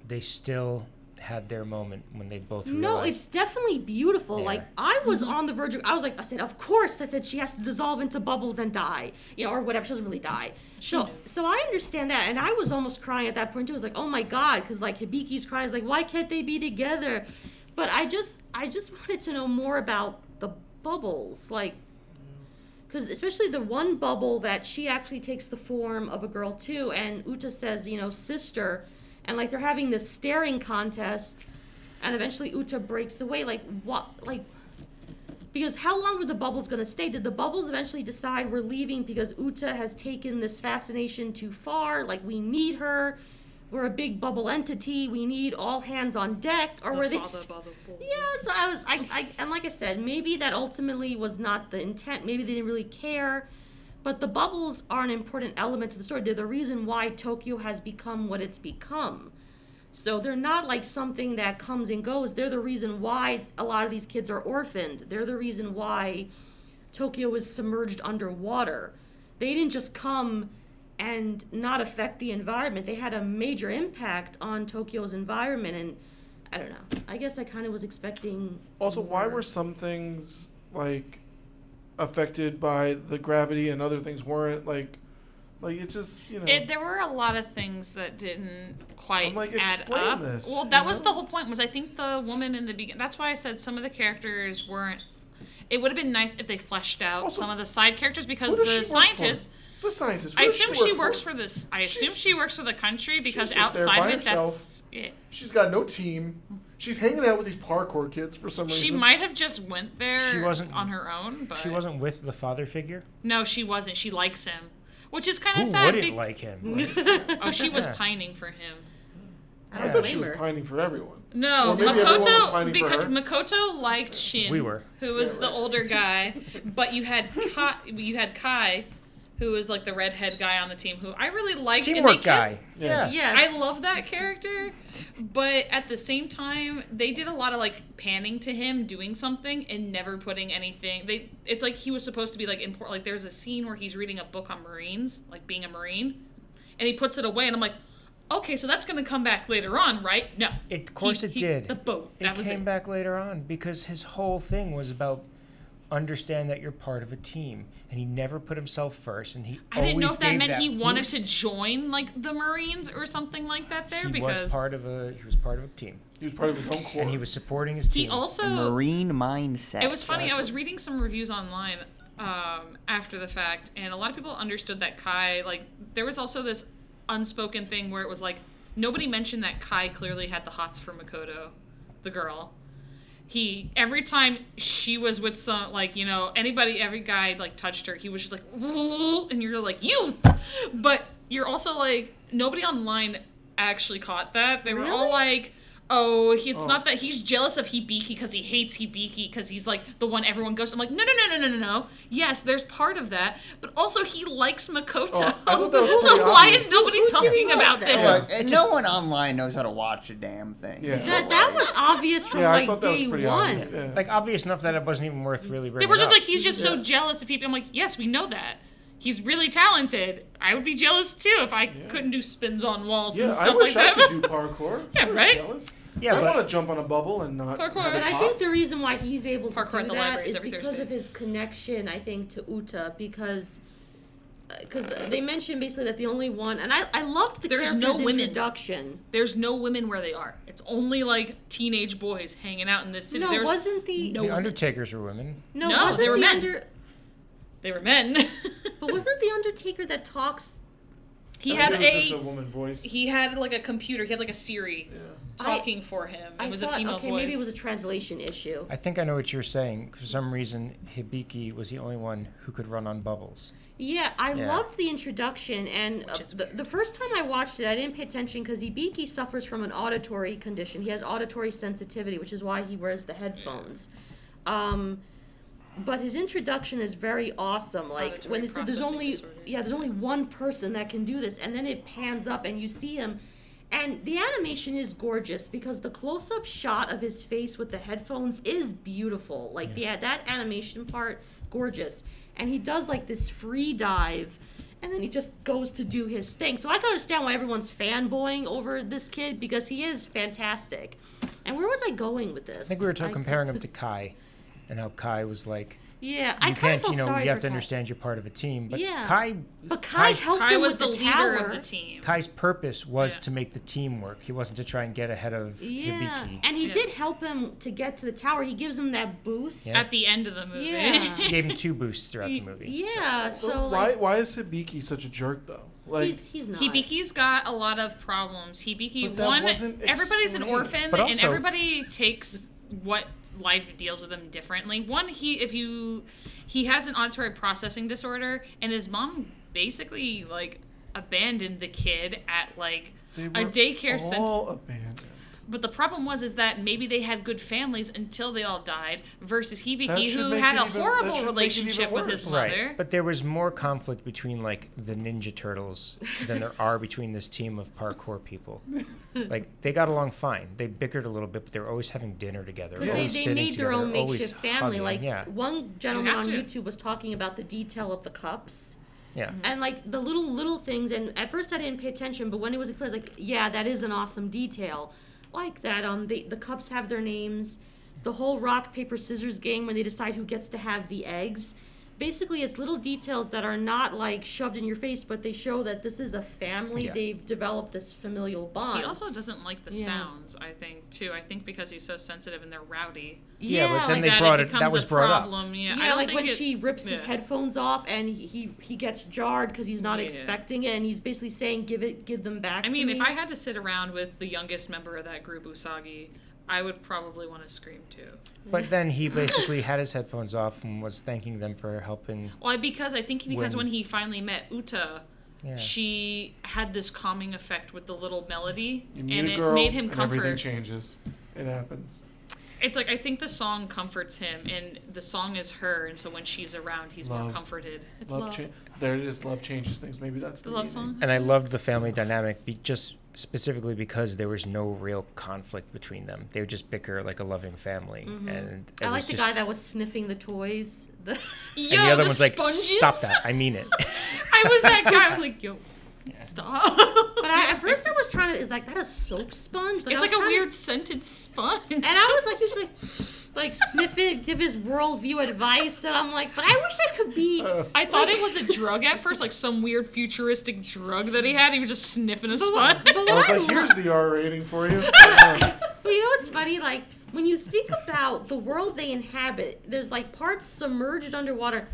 they still had their moment when they both realized. No, it's definitely beautiful. Yeah. Like I was mm-hmm. on the verge of, I was like, I said, of course. I said she has to dissolve into bubbles and die, you know, or whatever. She doesn't really die. So, mm-hmm. so I understand that, and I was almost crying at that point too. I was like, oh my god, because like Hibiki's crying, is like, why can't they be together? But I just, I just wanted to know more about the bubbles, like. Because especially the one bubble that she actually takes the form of a girl too, and Uta says, you know, sister, and like they're having this staring contest, and eventually Uta breaks away. Like what? Like because how long were the bubbles going to stay? Did the bubbles eventually decide we're leaving because Uta has taken this fascination too far? Like we need her. We're a big bubble entity. We need all hands on deck. Or The were they? bubble. Yeah, so I was, I, I, and like I said, maybe that ultimately was not the intent. Maybe they didn't really care. But the bubbles are an important element to the story. They're the reason why Tokyo has become what it's become. So they're not like something that comes and goes. They're the reason why a lot of these kids are orphaned. They're the reason why Tokyo was submerged underwater. They didn't just come and not affect the environment. They had a major impact on Tokyo's environment and I don't know. I guess I kind of was expecting Also, why were some things like affected by the gravity and other things weren't like like it just you know It, there were a lot of things that didn't quite like, add up. this, well, that was know? the whole point. Was I think the woman in the beginning. That's why I said some of the characters weren't. It would have been nice if they fleshed out Also, some of the side characters because Who does she the scientist. the scientist I assume she, she works for? for this. I She's- assume she works for the country because outside of it, that's. Yeah. she's got no team mm-hmm. She's hanging out with these parkour kids for some reason She might have just went there She wasn't- on her own, but She wasn't with the father figure. No, she wasn't. She likes him, which is kind Who of sad. wouldn't be- like him? Like, oh, she was Yeah. pining for him. I I don't thought she was her. pining for everyone No, Or maybe everyone was Makoto because. Makoto liked Shin, We were. who was Yeah, the older guy, but you had Kai, you had Kai, who was like the redhead guy on the team, who I really liked. and they Teamwork kept- guy. Yeah. Yeah. I love that character, but at the same time, they did a lot of like panning to him doing something and never putting anything. They it's like he was supposed to be like important. Like there's a scene where he's reading a book on Marines, like being a Marine, and he puts it away, and I'm like, okay, so that's gonna come back later on, right? No, It, of course, He- it he- did. The boat. It That was came it. back later on because his whole thing was about understand that you're part of a team, and he never put himself first, and he I didn't know if that gave meant he wanted to join like the Marines or something like that there He because was part of a he was part of a team, he was part of his own corps and he was supporting his team. he team. also Marine mindset. It was funny. I was reading some reviews online um, after the fact, and a lot of people understood that Kai, like, there was also this unspoken thing where it was like nobody mentioned that Kai clearly had the hots for Makoto, the girl. He every time she was with some like you know anybody every guy like touched her he was just like "Ooh," and you're like youth, but you're also like nobody online actually caught that. They were all like oh he, it's Oh. not that he's jealous of Hibiki because he hates Hibiki because he's like the one everyone goes to. I'm like no no no no no no no yes there's part of that but also he likes Makoto Oh, I thought that was so why obvious. is nobody Who didn't talking about that? this Look, and no one online knows how to watch a damn thing. Yeah. That, that was obvious from yeah I like thought that was day pretty one. obvious yeah. like obvious enough that it wasn't even worth really. They were just up. like, he's just so jealous of people. I'm like, yes, we know that. He's really talented. I would be jealous too if I couldn't do spins on walls yeah and I stuff wish like I that. could do parkour Yeah, I was right? jealous. Yeah, I but- want to jump on a bubble and not Parkour. have it But I think the reason why he's able to Parkour do at the that libraries is every because Thursday. of his connection, I think, to Uta. Because uh, because they mentioned basically that the only one, and I I loved the There's no character's women. introduction. There's no women where they are. It's only like teenage boys hanging out in this city. No, There's wasn't the no the women. Undertakers were women. no, No, wasn't they were the men. Under, They were men. but wasn't the Undertaker that talks? He had it was just a a woman voice. he had like a computer. He had like a Siri yeah. talking for him. It I was thought, a female okay, voice. maybe it was a translation issue. I think I know what you're saying. For some reason, Hibiki was the only one who could run on bubbles. Yeah, I Yeah. loved the introduction, and uh, Which is the, the first time I watched it, I didn't pay attention because Hibiki suffers from an auditory condition. He has auditory sensitivity, which is why he wears the headphones. Um, but his introduction is very awesome. Like when they said there's only disorder. yeah, there's only one person that can do this, and then it pans up and you see him. And the animation is gorgeous because the close-up shot of his face with the headphones is beautiful. Like the that animation part, gorgeous. And he does like this free dive, and then he just goes to do his thing. So I can understand why everyone's fanboying over this kid because he is fantastic. And where was I going with this? I think we were talking, comparing him to Kai, and how Kai was like, Yeah, you I kind can't, of feel you know, sorry you have to Kai. understand you're part of a team. But Yeah. Kai, But Kai Kai's, helped Kai him was with the, the, leader tower. of the team. Kai's purpose was Yeah. to make the team work. He wasn't to try and get ahead of Yeah, Hibiki. and he Yeah. did help him to get to the tower. He gives him that boost. Yeah. At the end of the movie. Yeah. He gave him two boosts throughout the movie. Yeah, So so why like, why is Hibiki such a jerk though? Like he's, he's not. Hibiki's got a lot of problems. Hibiki, one, everybody's an orphan, But and everybody takes what life deals with him differently. One, he if you he has an auditory processing disorder, and his mom basically like abandoned the kid at like a daycare center. all abandoned. But the problem was is that maybe they had good families until they all died, versus That Hibiki, should who had a even- horrible should make it relationship with his worse. mother. Right, but there was more conflict between like the Ninja Turtles than there are between this team of parkour people. Like they got along fine. They bickered a little bit, but they were always having dinner together. Because always they, they sitting made their together, own makeshift family. hugging. Like yeah, one gentleman on to. YouTube was talking about the detail of the cups. yeah. And like the little little things, and at first I didn't pay attention, but when it was clear, I was like, yeah, that is an awesome detail. Like that, um, they, the cups have their names. The whole rock paper scissors game, when they decide who gets to have the eggs, basically it's little details that are not like shoved in your face, but they show that this is a family. Yeah. They've developed this familial bond. He also doesn't like the Yeah. sounds, I think, too. I think because he's so sensitive and they're rowdy. Yeah, but then like they that brought it it- that was a brought up. Yeah, Yeah, I like when it- she rips his headphones off and he he, he gets jarred because he's not Yeah. expecting it, and he's basically saying, "Give it, give them back." I to mean, me. if I had to sit around with the youngest member of that group, Usagi, I would probably want to scream too. But then he basically had his headphones off and was thanking them for helping. Well, because I think because When- when, he finally met Uta, Yeah. she had this calming effect with the little melody, You meet and a it girl, made him and everything changes. It happens. It's like I think the song comforts him, and the song is her, and so when she's around, he's more comforted. It's love, love. cha- There it is. Love changes things. Maybe that's the, The love meaning. song. And I loved the family dynamic, be just specifically because there was no real conflict between them. They would just bicker like a loving family, and it Mm-hmm. I like was the just. guy that was sniffing the toys. The Yo, and the other the one's like, sponges? "Stop that! I mean it." I was that guy. I was like, yo, stop. but I, at first I was trying to. Is like that a soap sponge? I It's like a trying to- weird scented sponge. and I was like, usually, like, like sniff it, give his worldview advice, and I'm like, but I wish I could be. Uh, I thought it was a drug at first, like some weird futuristic drug that he had. He was just sniffing a But what- sponge. but I was I like, love- here's the R rating for you. But you know what's funny? Like when you think about the world they inhabit, there's like parts submerged underwater.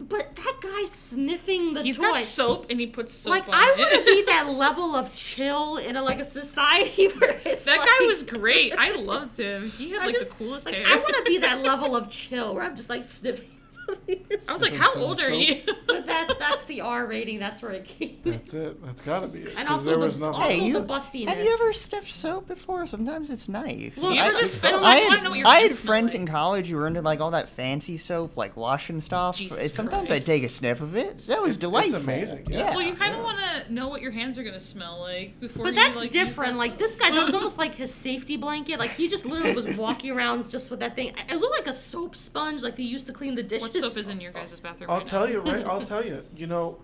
But that guy sniffing the He's toy. got soap and he puts soap like on I it. want to be that level of chill in a like a society where it's that like, guy was great. I loved him. He had I like just- the coolest like, hair. I want to be that level of chill where I'm just like sniffing. I was like, how some old are soap. you? but that's that's the R rating. That's where it came. That's it. That's gotta be it. And Because also there the- was nothing. also Hey, you the bustiness. have you ever sniffed soap before? Sometimes it's nice. Well, you I ever just just spend don't- time? I I had, want know what your I had friends like. in college who were into like all that fancy soap, like Lush and stuff. Jesus Sometimes Christ. I'd take a sniff of it. That was It's delightful. amazing, yeah. Well, you kind of Yeah. want to know what your hands are gonna smell like before. But you, that's like, use different. that Like this guy, that was almost like his safety blanket. Like he just literally was walking around just with that thing. It looked like a soap sponge, like they used to clean the dishes. Soap is in your guys' bathroom? I'll right tell now? you, right? I'll tell you. You know,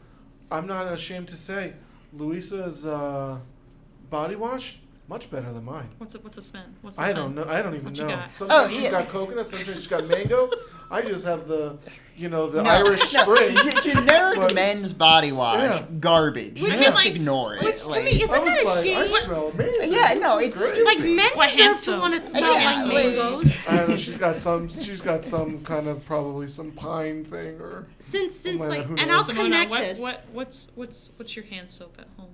I'm not ashamed to say, Luisa's uh, body wash Much better than mine. What's a, what's a smell? What's the I scent? don't know. I don't even What you know. got? Sometimes Oh, she's yeah. got coconut. Sometimes she's got mango. I just have the, you know, the No, Irish no, Spring. g- generic but- men's body wash, Yeah. garbage. Which is Just like- ignore it. which to like- me is- I was Isn't that a like, I shame? smell amazing. Yeah, no, This is it's great. stupid. Like men What deserve hand to want to smell Yeah, like like- mangoes. I don't know. She's got some. She's got some kind of probably some pine thing or. Since since my like, who and I'll knows? Simona, connect what, this. what what's what's what's your hand soap at home?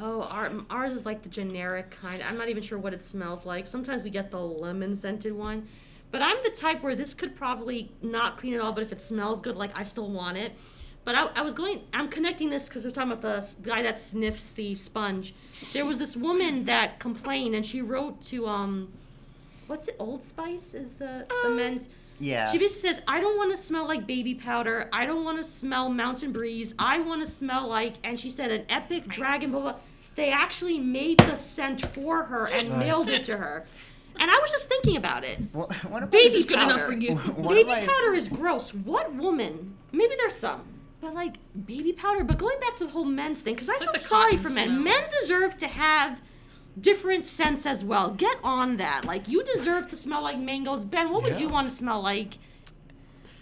Oh, our, ours is like the generic kind. I'm not even sure what it smells like. Sometimes we get the lemon scented one. But I'm the type where this could probably not clean at all, but if it smells good, like I still want it. But I, I was going, I'm connecting this because we're talking about the guy that sniffs the sponge. There was this woman that complained and she wrote to, um, what's it, Old Spice is the, the men's. Yeah. She basically says, I don't want to smell like baby powder. I don't want to smell mountain breeze. I want to smell like, and she said, an epic dragon, blah, blah. They actually made the scent for her and Nice. mailed it to her. And I was just thinking about it. Wha- One of Baby This is good powder. enough for you. One baby of my- powder is gross. What woman? Maybe there's some. But like baby powder. But going back to the whole men's thing, because I It's feel like sorry for men. smell. Men deserve to have different scents as well. Get on that. Like you deserve to smell like mangoes. Ben, what would Yeah. you want to smell like?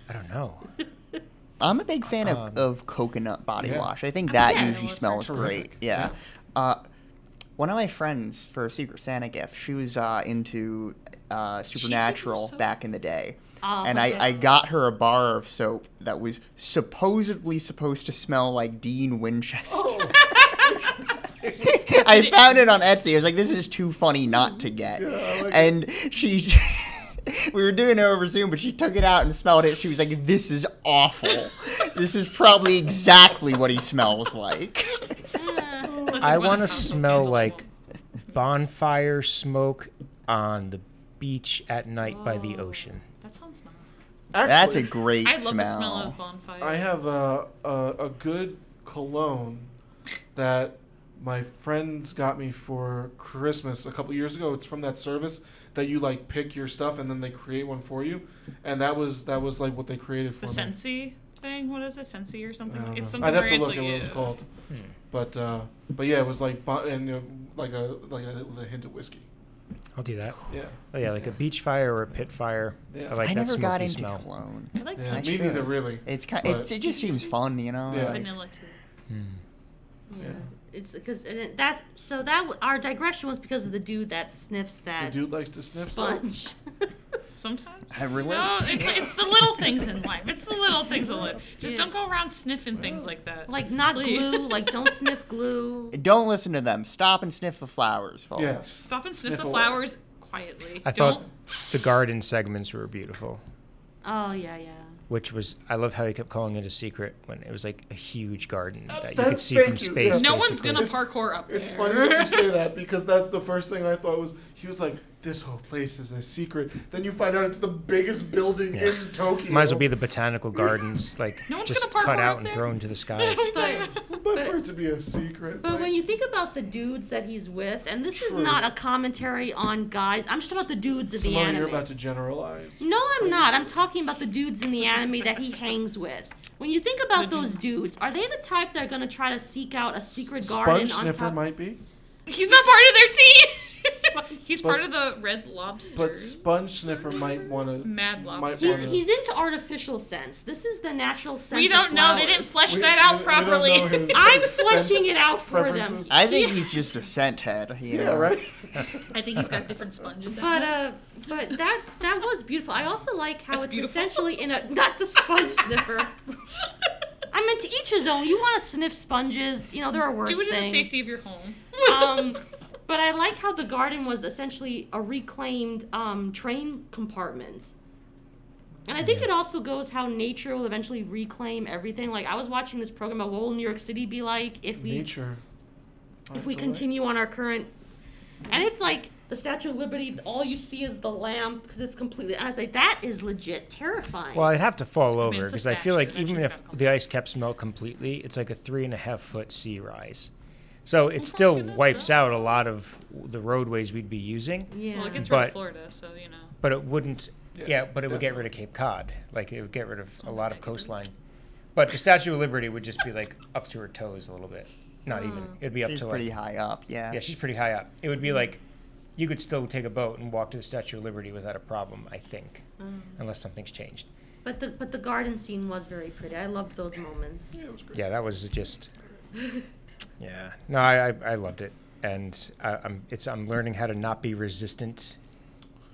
I don't know. I'm a big fan of, Um, of coconut body yeah. wash. I think that yeah, usually smells terrific. great. Yeah. Uh, one of my friends for a Secret Santa gift, she was uh, into uh, Supernatural soap? back in the day. Oh, and okay. I, I got her a bar of soap that was supposedly supposed to smell like Dean Winchester. Oh, interesting. I found it on Etsy. I was like, this is too funny not to get. Yeah, like and she, we were doing it over Zoom, but she took it out and smelled it. She was like, this is awful. this is probably exactly what he smells like. I want to smell like bonfire smoke on the beach at night by the Oh. ocean. That sounds nice. That's a Actually, great I love smell. the smell of bonfire. I have a, a a good cologne that my friends got me for Christmas a couple years ago. It's from that service that you like pick your stuff and then they create one for you, and that was that was like what they created for the me. Sensi thing. What is it? Sensi or I something? don't It's know. something I'd have to look like at what a- it was called, Hmm. but uh, but yeah, it was like bon- and uh, like a like a with a hint of whiskey. I'll do that. Yeah, Oh yeah, like a beach fire or a pit fire. Yeah. I like I that never smoky got into smell. cologne. I like yeah. I Me neither, really. It's kind. It's, it just seems fun, you know. Yeah. like- vanilla too. Hmm. Yeah. Yeah. It's because and it, that so that our digression was because of the dude that sniffs that. The dude likes to sniff sponge. Sometimes. I relate. No, it's, it's the little things in life. It's the little things in life. Just Yeah. don't go around sniffing things like that. like not Please. glue. Like don't sniff glue. Don't listen to them. Stop and sniff the flowers, folks. Yes. Stop and sniff, Sniff the away. flowers quietly. I don't. thought the garden segments were beautiful, Oh yeah, yeah. Which was I love how he kept calling it a secret when it was like a huge garden uh, that you could see from you, space. yeah. no one's gonna It's- parkour up It's there. funny that you say that because that's the first thing I thought was he was like, "This whole place is a secret." Then you find out it's the biggest building Yeah. in Tokyo. Might as well be the botanical gardens, like No one's just gonna cut out and thrown to the sky. But, But for it to be a secret. but like- when you think about the dudes that he's with, and this is not a commentary on guys. I'm just about the dudes of the anime. you're about to generalize. No, I'm not. I'm talking about the dudes in the anime that he hangs with. When you think about The those dudes. dudes, are they the type that are going to try to seek out a secret garden Sponge on sniffer top? might be, He's not part of their team. He's But- part of the Red Lobster. but sponge sniffer might want to. Mad might Lobster. He's, wanna- he's into artificial scents. This is the natural scent. we don't know. They didn't flesh We- that out we- we don't properly. know his- I'm his fleshing it out for them. I think Yeah. he's just a scent head. You Yeah, right. I think he's got different sponges. But uh, but that that was beautiful. I also like how That's it's beautiful. essentially in a not the sponge sniffer. I meant to each his own. You want to sniff sponges? You know there are worse things. do it in things. the safety of your home. um, but I like how the garden was essentially a reclaimed um, train compartment. And I think it also goes how nature will eventually reclaim everything. Like I was watching this program about what will New York City be like if we Nature. if we finds way. continue on our current and it's like the statue of liberty all you see is the lamp because it's completely i was like that is legit terrifying Well, I'd have to fall over it's a because I feel like even if the ice caps melt completely, it's like a three and a half foot sea rise. So it still wipes out a lot of the roadways we'd be using, yeah Well, it gets rid But- of Florida, so you know. but it wouldn't. Yeah, Yeah, but it would get rid of Cape Cod. Like it would get rid of a lot of coastline. But the Statue of Liberty would just be like up to her toes a little bit. Not even. It'd be up She's to pretty like high up. Yeah. yeah, she's pretty high up. It would be like you could still take a boat and walk to the Statue of Liberty without a problem. I think, Mm. unless something's changed. But the but the garden scene was very pretty. I loved those moments. Yeah, it was great. Yeah, that was just. Yeah, no, I I, loved it, and I, I'm it's I'm learning how to not be resistant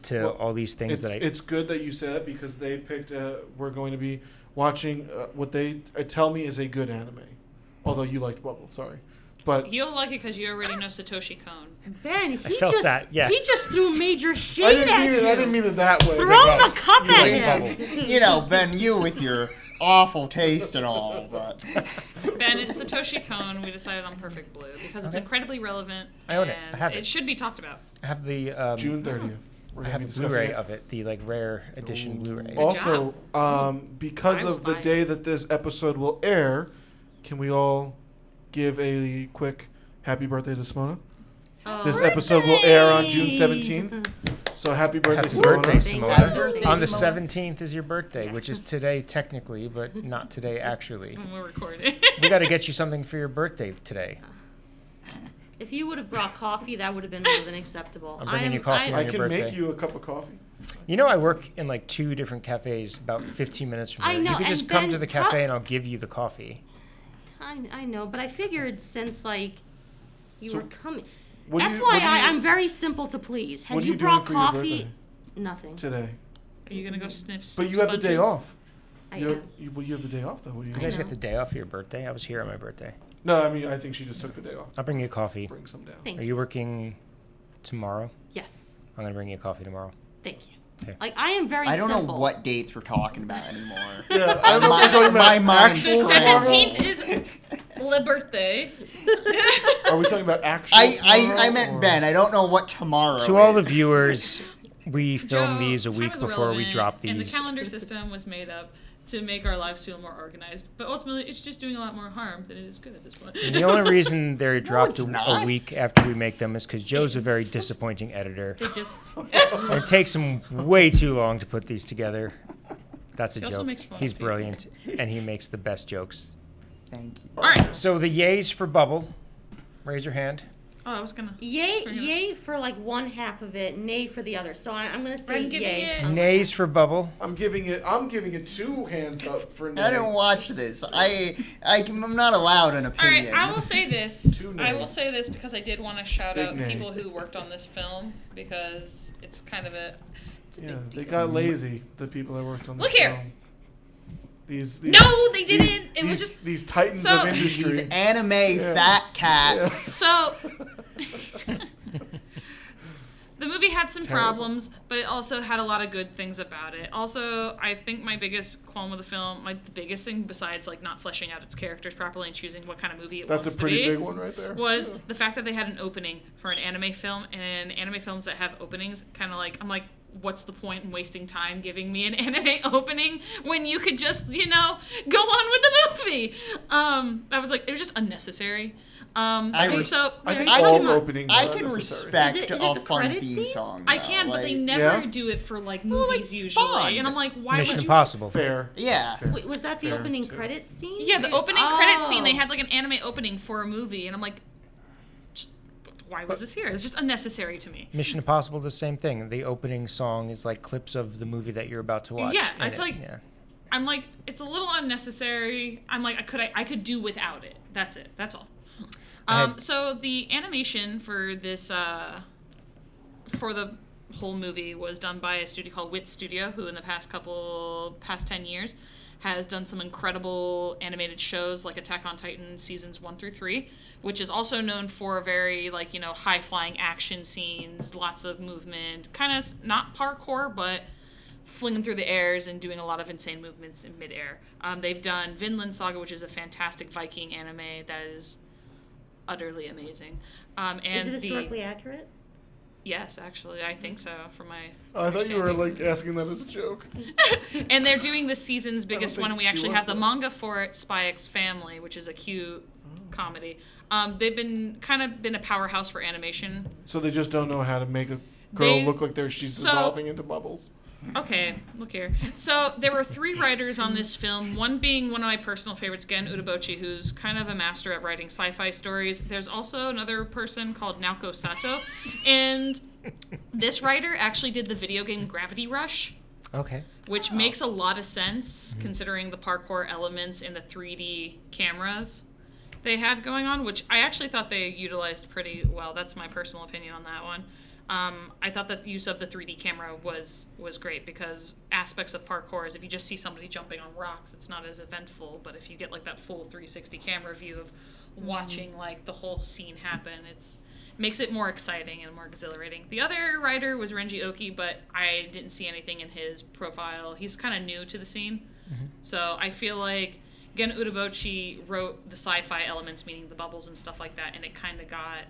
to Well, all these things that I. it's good that you said that because they picked. Uh, we're going to be watching uh, what they uh, tell me is a good anime. Although you liked Bubble, sorry, but You'll like it because you already know Satoshi Kon. Ben, he felt just that, yeah. he just threw major shade I didn't at mean it. you. I didn't mean it that way. Throw like, the cup at like him. Bubble. you know, Ben, you with your awful taste and all, but Ben, it's Satoshi Kon. We decided on Perfect Blue because it's Okay. incredibly relevant. I own it. I and have it. It should be talked about. I have the um, June thirtieth. We're I gonna have be the discussing Blu-ray it. of it, the like rare edition Blu-ray. Good Also, um, because I will of the buy it. day that this episode will air, can we all give a quick happy birthday to Simona? Oh, This episode will air on June 17th. So happy birthday, Happy Simona. birthday, Simona. Happy birthday, On the Simona. 17th is your birthday, which is today technically, but not today actually. when we're recording. We got to get you something for your birthday today. If you would have brought coffee, that would have been more than acceptable. I'm bringing I am, you coffee I, I on your can birthday. make you a cup of coffee. You know, I work in like two different cafes about 15 minutes from here. I here. know, you could and just come to the tell- cafe and I'll give you the coffee. I, I know, but I figured since like you So, were coming. What do FYI, you, what do you, I'm very simple to please. Had what are you, you brought doing for your coffee, birthday? nothing. today? Are you gonna go sniff? But you have the day sponges? off. I You, have. have, you, well, you have the day off though. What do you? You guys know. get the day off for your birthday? I was here on my birthday. No, I mean I think she just took the day off. I'll bring you a coffee. Bring some down. Thank Are you. you working tomorrow? Yes. I'm gonna bring you a coffee tomorrow. Thank you. Okay. Like I am very. I don't simple. know what dates we're talking about anymore. Yeah, I don't know if My- we're talking my about mind's The actual scrambled. tomorrow. seventeenth is Le birthday. Are we talking about actual? I, I, I meant or- Ben. I don't know what tomorrow. To all the viewers, we film Joe, these a week is before we irrelevant, drop And the calendar system was made up to make our lives feel more organized. But ultimately, it's just doing a lot more harm than it is good at this point. And the only reason they're dropped it's a, a week after we make them is because Joe's a very disappointing editor. They just. It takes him way too long to put these together. That's a He joke. He's brilliant, and he makes the best jokes. Thank you. All right. So the yays for Bubble. Raise your hand. Oh, I was gonna. Yay, Bring it yay for like one half of it, nay for the other. So I, I'm gonna say I'm giving yay. it- Nays for Bubble. I'm giving it. I'm giving it two hands up for. Nay. I didn't watch this. I, I am not allowed an opinion. All right. I will say this. Two I will say this because I did want to shout Big out nay. people who worked on this film because it's kind of a. It's a Yeah, big they got lazy. The people that worked on this Look here. film. These, these No, they didn't. These, it was these- just these titans So- of These industry. anime Yeah. fat cats. so. the movie had some Terrible. problems, but it also had a lot of good things about it. Also, I think my biggest qualm with the film, my the biggest thing besides like not fleshing out its characters properly and choosing what kind of movie it was. That's a wants pretty to be, big one right there. was Yeah. the fact that they had an opening for an anime film and anime films that have openings kind of like i'm like what's the point in wasting time giving me an anime opening when you could just you know go on with the movie um that was like it was just unnecessary um I okay, res- so I think Are you all talking about- openings I can respect Is it- is a it the fun theme scene? song. i can but they never Yeah. do it for like Well, movies usually fun. and i'm like why Mission would you Impossible. Fair. Yeah. Fair. Wait, was that the Fair, opening too. credit scene? yeah the opening credit scene they Oh. had like an anime opening for a movie and i'm like just- why was this here it's just unnecessary to me Mission Impossible, the same thing. The opening song is like clips of the movie that you're about to watch. Yeah, it's it. like- yeah. I'm like, it's a little unnecessary. I'm like, I could, I, I could do without it. That's it. That's all. Um, had- so the animation for this, uh, for the whole movie was done by a studio called Wit Studio, who in the past couple, past ten years, has done some incredible animated shows like Attack on Titan seasons one through three, which is also known for very like you know high flying action scenes, lots of movement, kind of not parkour, but flinging through the airs and doing a lot of insane movements in midair. Um, they've done Vinland Saga, which is a fantastic Viking anime that is utterly amazing. Um, and Is it the- historically accurate? Yes, actually, I think so. For my I thought you were like asking that as a joke. and they're doing the season's biggest one, and we actually have the manga for it, Spy X Family, which is a cute comedy. Um, they've been kind of been a powerhouse for animation. So they just don't know how to make a girl They- look like there she's so- dissolving into bubbles. Okay, look here. So there were three writers on this film. One being one of my personal favorites, Gen Urobuchi, who's kind of a master at writing sci-fi stories. There's also another person called Naoko Sato, and this writer actually did the video game Gravity Rush, Okay. which makes a lot of sense considering the parkour elements in the 3D cameras they had going on, which I actually thought they utilized pretty well. That's my personal opinion on that one. Um, I thought that the use of the 3D camera was was great because aspects of parkour is if you just see somebody jumping on rocks, it's not as eventful. But if you get like that full 360 camera view of watching like the whole scene happen, it's makes it more exciting and more exhilarating. The other writer was Renji Oki, but I didn't see anything in his profile. He's kind of new to the scene, so I feel like Gen Urobuchi wrote the sci-fi elements, meaning the bubbles and stuff like that, and it kind of got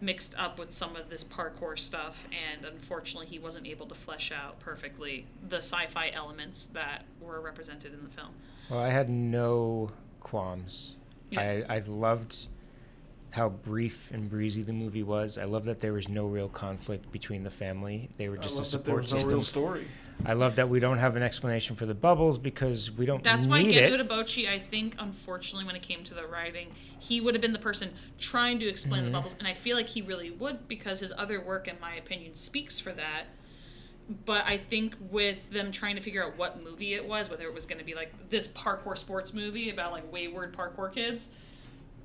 mixed up with some of this parkour stuff, and unfortunately, he wasn't able to flesh out perfectly the sci-fi elements that were represented in the film. Well, I had no qualms. Yes. I, I loved how brief and breezy the movie was. I love that there was no real conflict between the family. They were I just a love that there support was no system. real story. I love that we don't have an explanation for the bubbles because we don't That's why need Gen it. Urobuchi, I think, unfortunately, when it came to the writing, he would have been the person trying to explain Mm-hmm. the bubbles, and I feel like he really would because his other work, in my opinion, speaks for that. But I think with them trying to figure out what movie it was, whether it was going to be like this parkour sports movie about like wayward parkour kids,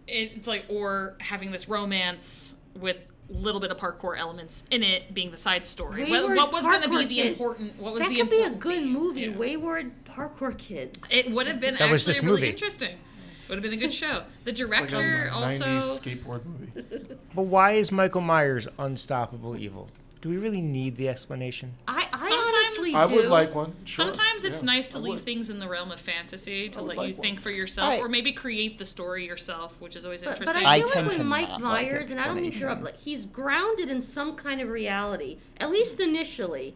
it's like, or having this romance with little bit of parkour elements in it being the side story. What, what was going to be the Kids. important? What was that the could be a good theme? movie. Yeah. Wayward Parkour Kids. It would have been That was actually this really movie. interesting. Would have been a good show. The Like a director also. 90s skateboard movie. But why is Michael Myers unstoppable evil? Do we really need the explanation? I, I I would like one. Sure. Sometimes it's Yeah, nice to I leave would. things in the realm of fantasy to let like you one. think for yourself, I- or maybe create the story yourself, which is always But, but interesting. I I feel tend like with Mike not like Myers, and I don't mean to interrupt, explanation. like he's grounded in some kind of reality, at least initially.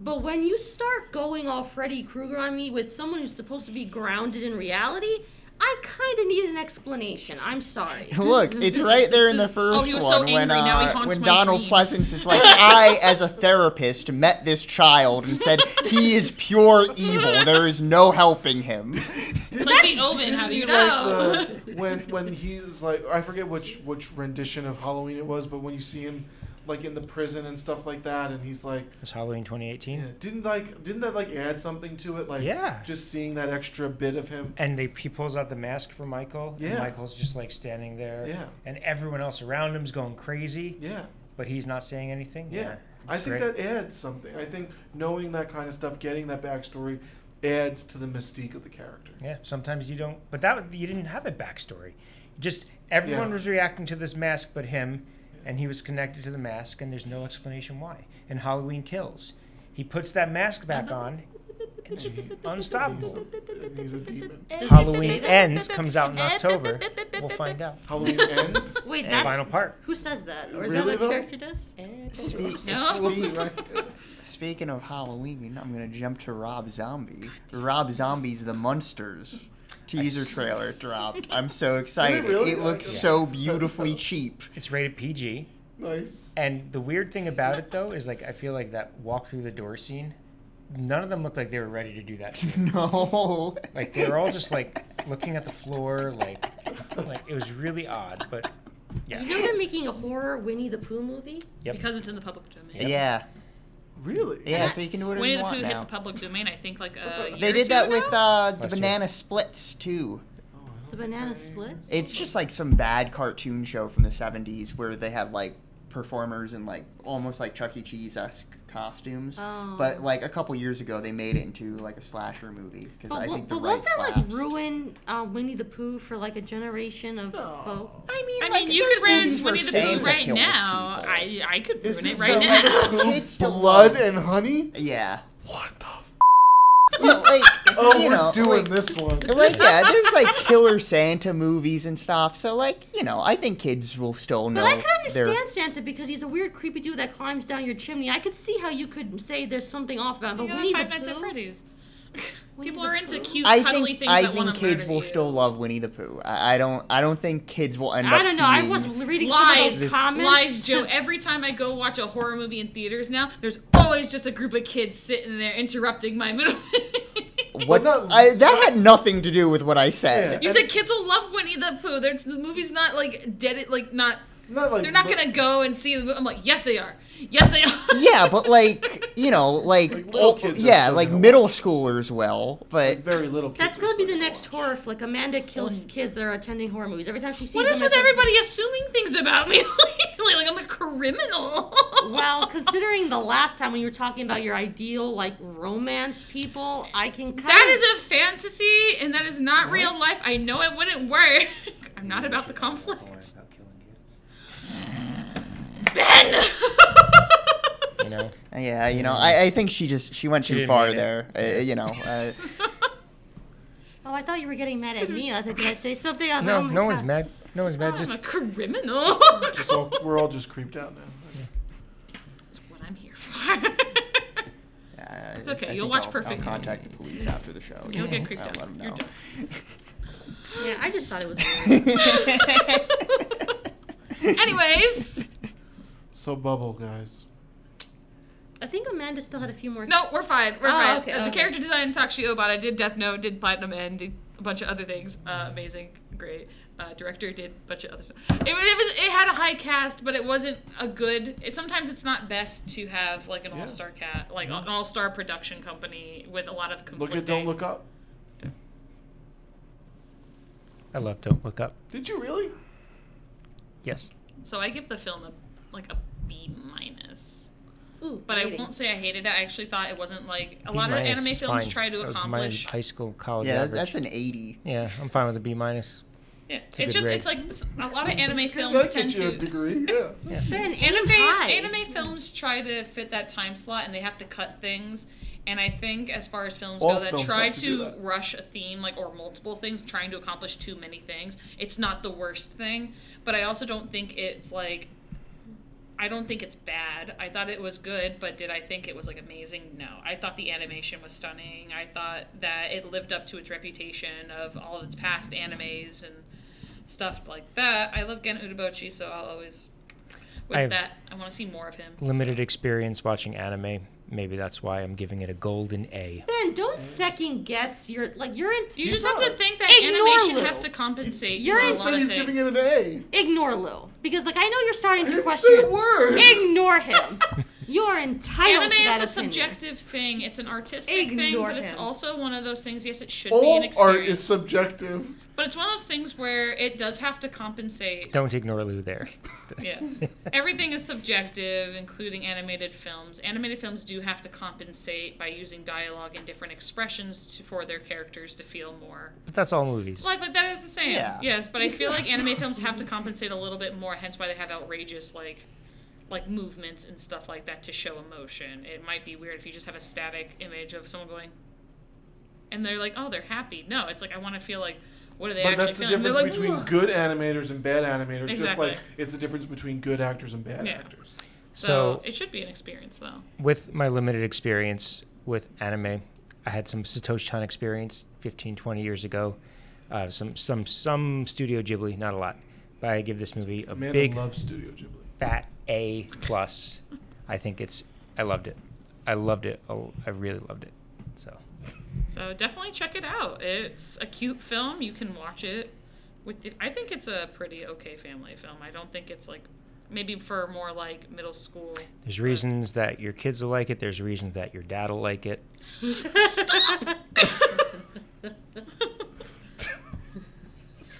But when you start going all Freddy Krueger on me with someone who's supposed to be grounded in reality, I kind of need an explanation. I'm sorry. Look, it's right there in the first Oh, he was so one when angry, now he uh, haunts when my Donald dreams. Pleasence is like, I, as a therapist, met this child and said he is pure evil. There is no helping him. It's like the Omen, how do you Like know? the, when when he's like I forget which which rendition of Halloween it was, but when you see him like in the prison and stuff like that, and he's like, It's Halloween 2018. yeah, didn't like didn't that like add something to it? Like Yeah. just seeing that extra bit of him. And they he pulls out the mask for Michael. And Yeah. Michael's just like standing there. Yeah. And everyone else around him's going crazy, Yeah, but he's not saying anything. yeah. I It's think great. that adds something. I think knowing that kind of stuff, getting that backstory, adds to the mystique of the character. Yeah, sometimes you don't. But that you didn't have a backstory. Just everyone Yeah. was reacting to this mask, but him, and he was connected to the mask, and there's no explanation why. And Halloween kills. He puts that mask back on, and it's He's, unstoppable. and he's a demon. Halloween? Ends comes out in October. We'll find out. Halloween ends. Wait, The that's final part. who says that, or is Really, that though? what character does? Speak, No. Speak- speaking of Halloween, I'm gonna jump to Rob Zombie. Rob Zombie's The Munsters teaser trailer dropped. I'm so excited. really? It looks Yeah. so beautifully cheap. It's rated PG. Nice. And the weird thing about it, though, is like I feel like that walk through the door scene. None of them looked like they were ready to do that. scene. no. Like they were all just like looking at the floor, like like it was really odd. But yeah, You know they're making a horror Winnie the Pooh movie. Yep. Because it's in the public domain. Yeah. Really? Yeah, so you can do whatever Winnie you the want Pooh hit the public domain, I think, like a year They or did two that ago? with uh, the Last year. Banana Splits too. Oh, The banana splits. It's just like some bad cartoon show from the 70s where they had like performers in like almost like Chuck E. Cheese esque costumes. Oh. But like a couple years ago, they made it into like a slasher movie because I think the but right won't that like lapsed. ruin uh, Winnie the Pooh for like a generation of folk? I mean, I like, mean, you could ruin Winnie the Pooh right now. I I could ruin Isn't it right Winnie now. the Pooh Kids blood and honey? Yeah. What the? F- But, like, oh, you we're know, doing like, this one. like yeah, there's like killer Santa movies and stuff. So like, you know, I think kids will still know. But I can their- understand Santa because he's a weird, creepy dude that climbs down your chimney. I could see how you could say there's something off about him. But You know, Winnie Five the Nights at Pooh, Freddy's. People are into cute, I cuddly think things I that think want to kids will you. still love Winnie the Pooh. I, I don't I don't think kids will end I up don't know. I was reading some of Lies, those comments. lies, Joe. Every time I go watch a horror movie in theaters now, there's always just a group of kids sitting there interrupting my movie. What? not- I, that had nothing to do with what I said. you said kids will love Winnie the Pooh. There's the movie's not like dead. It like not. Not like They're not li- gonna go and see the movie. I'm like, yes, they are. Yes, they are. Yeah, but like you know, like, Like, little oh, kids yeah, like middle watch schoolers will, but like very little. Kids That's gonna be the next watch. horror flick. Amanda kills kids that are attending horror movies. Every time she sees What them, is with the- everybody assuming things about me? like I'm a criminal. Well, considering the last time when you were talking about your ideal like romance people, I can kind That of is a fantasy, and that is not real life. I know it wouldn't work. I'm not about the conflict. Oh, Ben. You know, yeah, you know, I, I think she just she went She too far there. Uh, you know, uh, Oh, I thought you were getting mad at me. I was like, did I say something? I was no, like, oh my no one's mad. No one's mad. I'm Just a criminal. Just all, we're all just creeped out now. That's what I'm here for. uh, It's okay, I you'll watch I'll, Perfect. I'll contact the police after the show. You'll you get creeped I'll out. let 'em You're done. Yeah, I just thought it was. Anyways, So bubble, guys. I think Amanda still had a few more. no, we're fine. We're Oh, fine. okay, Uh, the okay. character design Takeshi Obata did Death Note, did Platinum End, did a bunch of other things. Uh, amazing, great. Uh, director did a bunch of other stuff. It, was- it was it had a high cast, but it wasn't a good. It sometimes it's not best to have like an Yeah. all star cat, like an all star production company with a lot of Look at Don't Look Up. I love Don't Look Up. Did you really? Yes. So I give the film a like a B minus. Ooh, But I won't say I hated it. I actually thought it wasn't like a B lot of anime films fine. try to That was my accomplish. high school, college yeah, average. that's an 80. yeah, I'm fine with a B minus. Yeah, a it's just rate. it's like a lot of anime That films tend gets you a to degree. Yeah. Yeah. Ben, aim anime high. anime films try to fit that time slot and they have to cut things. And I think as far as films All go that films try to to that. rush a theme like or multiple things, trying to accomplish too many things, it's not the worst thing. But I also don't think it's like I don't think it's bad. I thought it was good, but did I think it was like amazing? No. I thought the animation was stunning. I thought that it lived up to its reputation of all of its past animes and stuff like that. I love Gen Urobuchi, so I'll always with I've that I want to see more of him. Limited experience watching anime. Maybe that's why I'm giving it a golden A. Ben, don't second guess your like you're in. You just He's have to think that Ignore animation Lou. has to compensate You're for a in- lot said of he's things. giving it an A. Ignore Lou because like I know you're starting I to didn't question. say a word. Ignore him. You're entitled Anime to that is a opinion. subjective thing. It's an artistic thing, Ignore but it's him. also one of those things. Yes, it should be an All experience, art is subjective. But it's one of those things where it does have to compensate. Don't ignore Lou there. Yeah, everything is subjective, including animated films. Animated films do have to compensate by using dialogue and different expressions to, for their characters to feel more But that's all movies. life like that is the same. Yeah. Yes, but I feel like anime films have to compensate a little bit more. Hence, why they have outrageous like like movements and stuff like that to show emotion. It might be weird if you just have a static image of someone going, and they're like, oh, they're happy. No, it's like I want to feel like, what are they But actually that's the feeling? difference like, between "Whoa." good animators and bad animators. Just Exactly. like it's the difference between good actors and bad Yeah. actors. So, So it should be an experience, though. with my limited experience with anime, I had some Satoshi Kon experience 15, 20 years ago. Uh, some some some Studio Ghibli, not a lot, but I give this movie a Amanda big loves Studio Ghibli. fat A plus. I think it's. I loved it. I loved it. Oh, I really loved it. So So definitely check it out. It's a cute film. You can watch it. With the, I think it's a pretty okay family film. I don't think it's like maybe for more like middle school. there's reasons that your kids will like it. There's reasons that your dad will like it. Stop.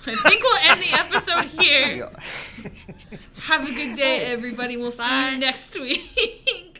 I think we'll end the episode here. Have a good day, oh. everybody. We'll see Bye. you next week.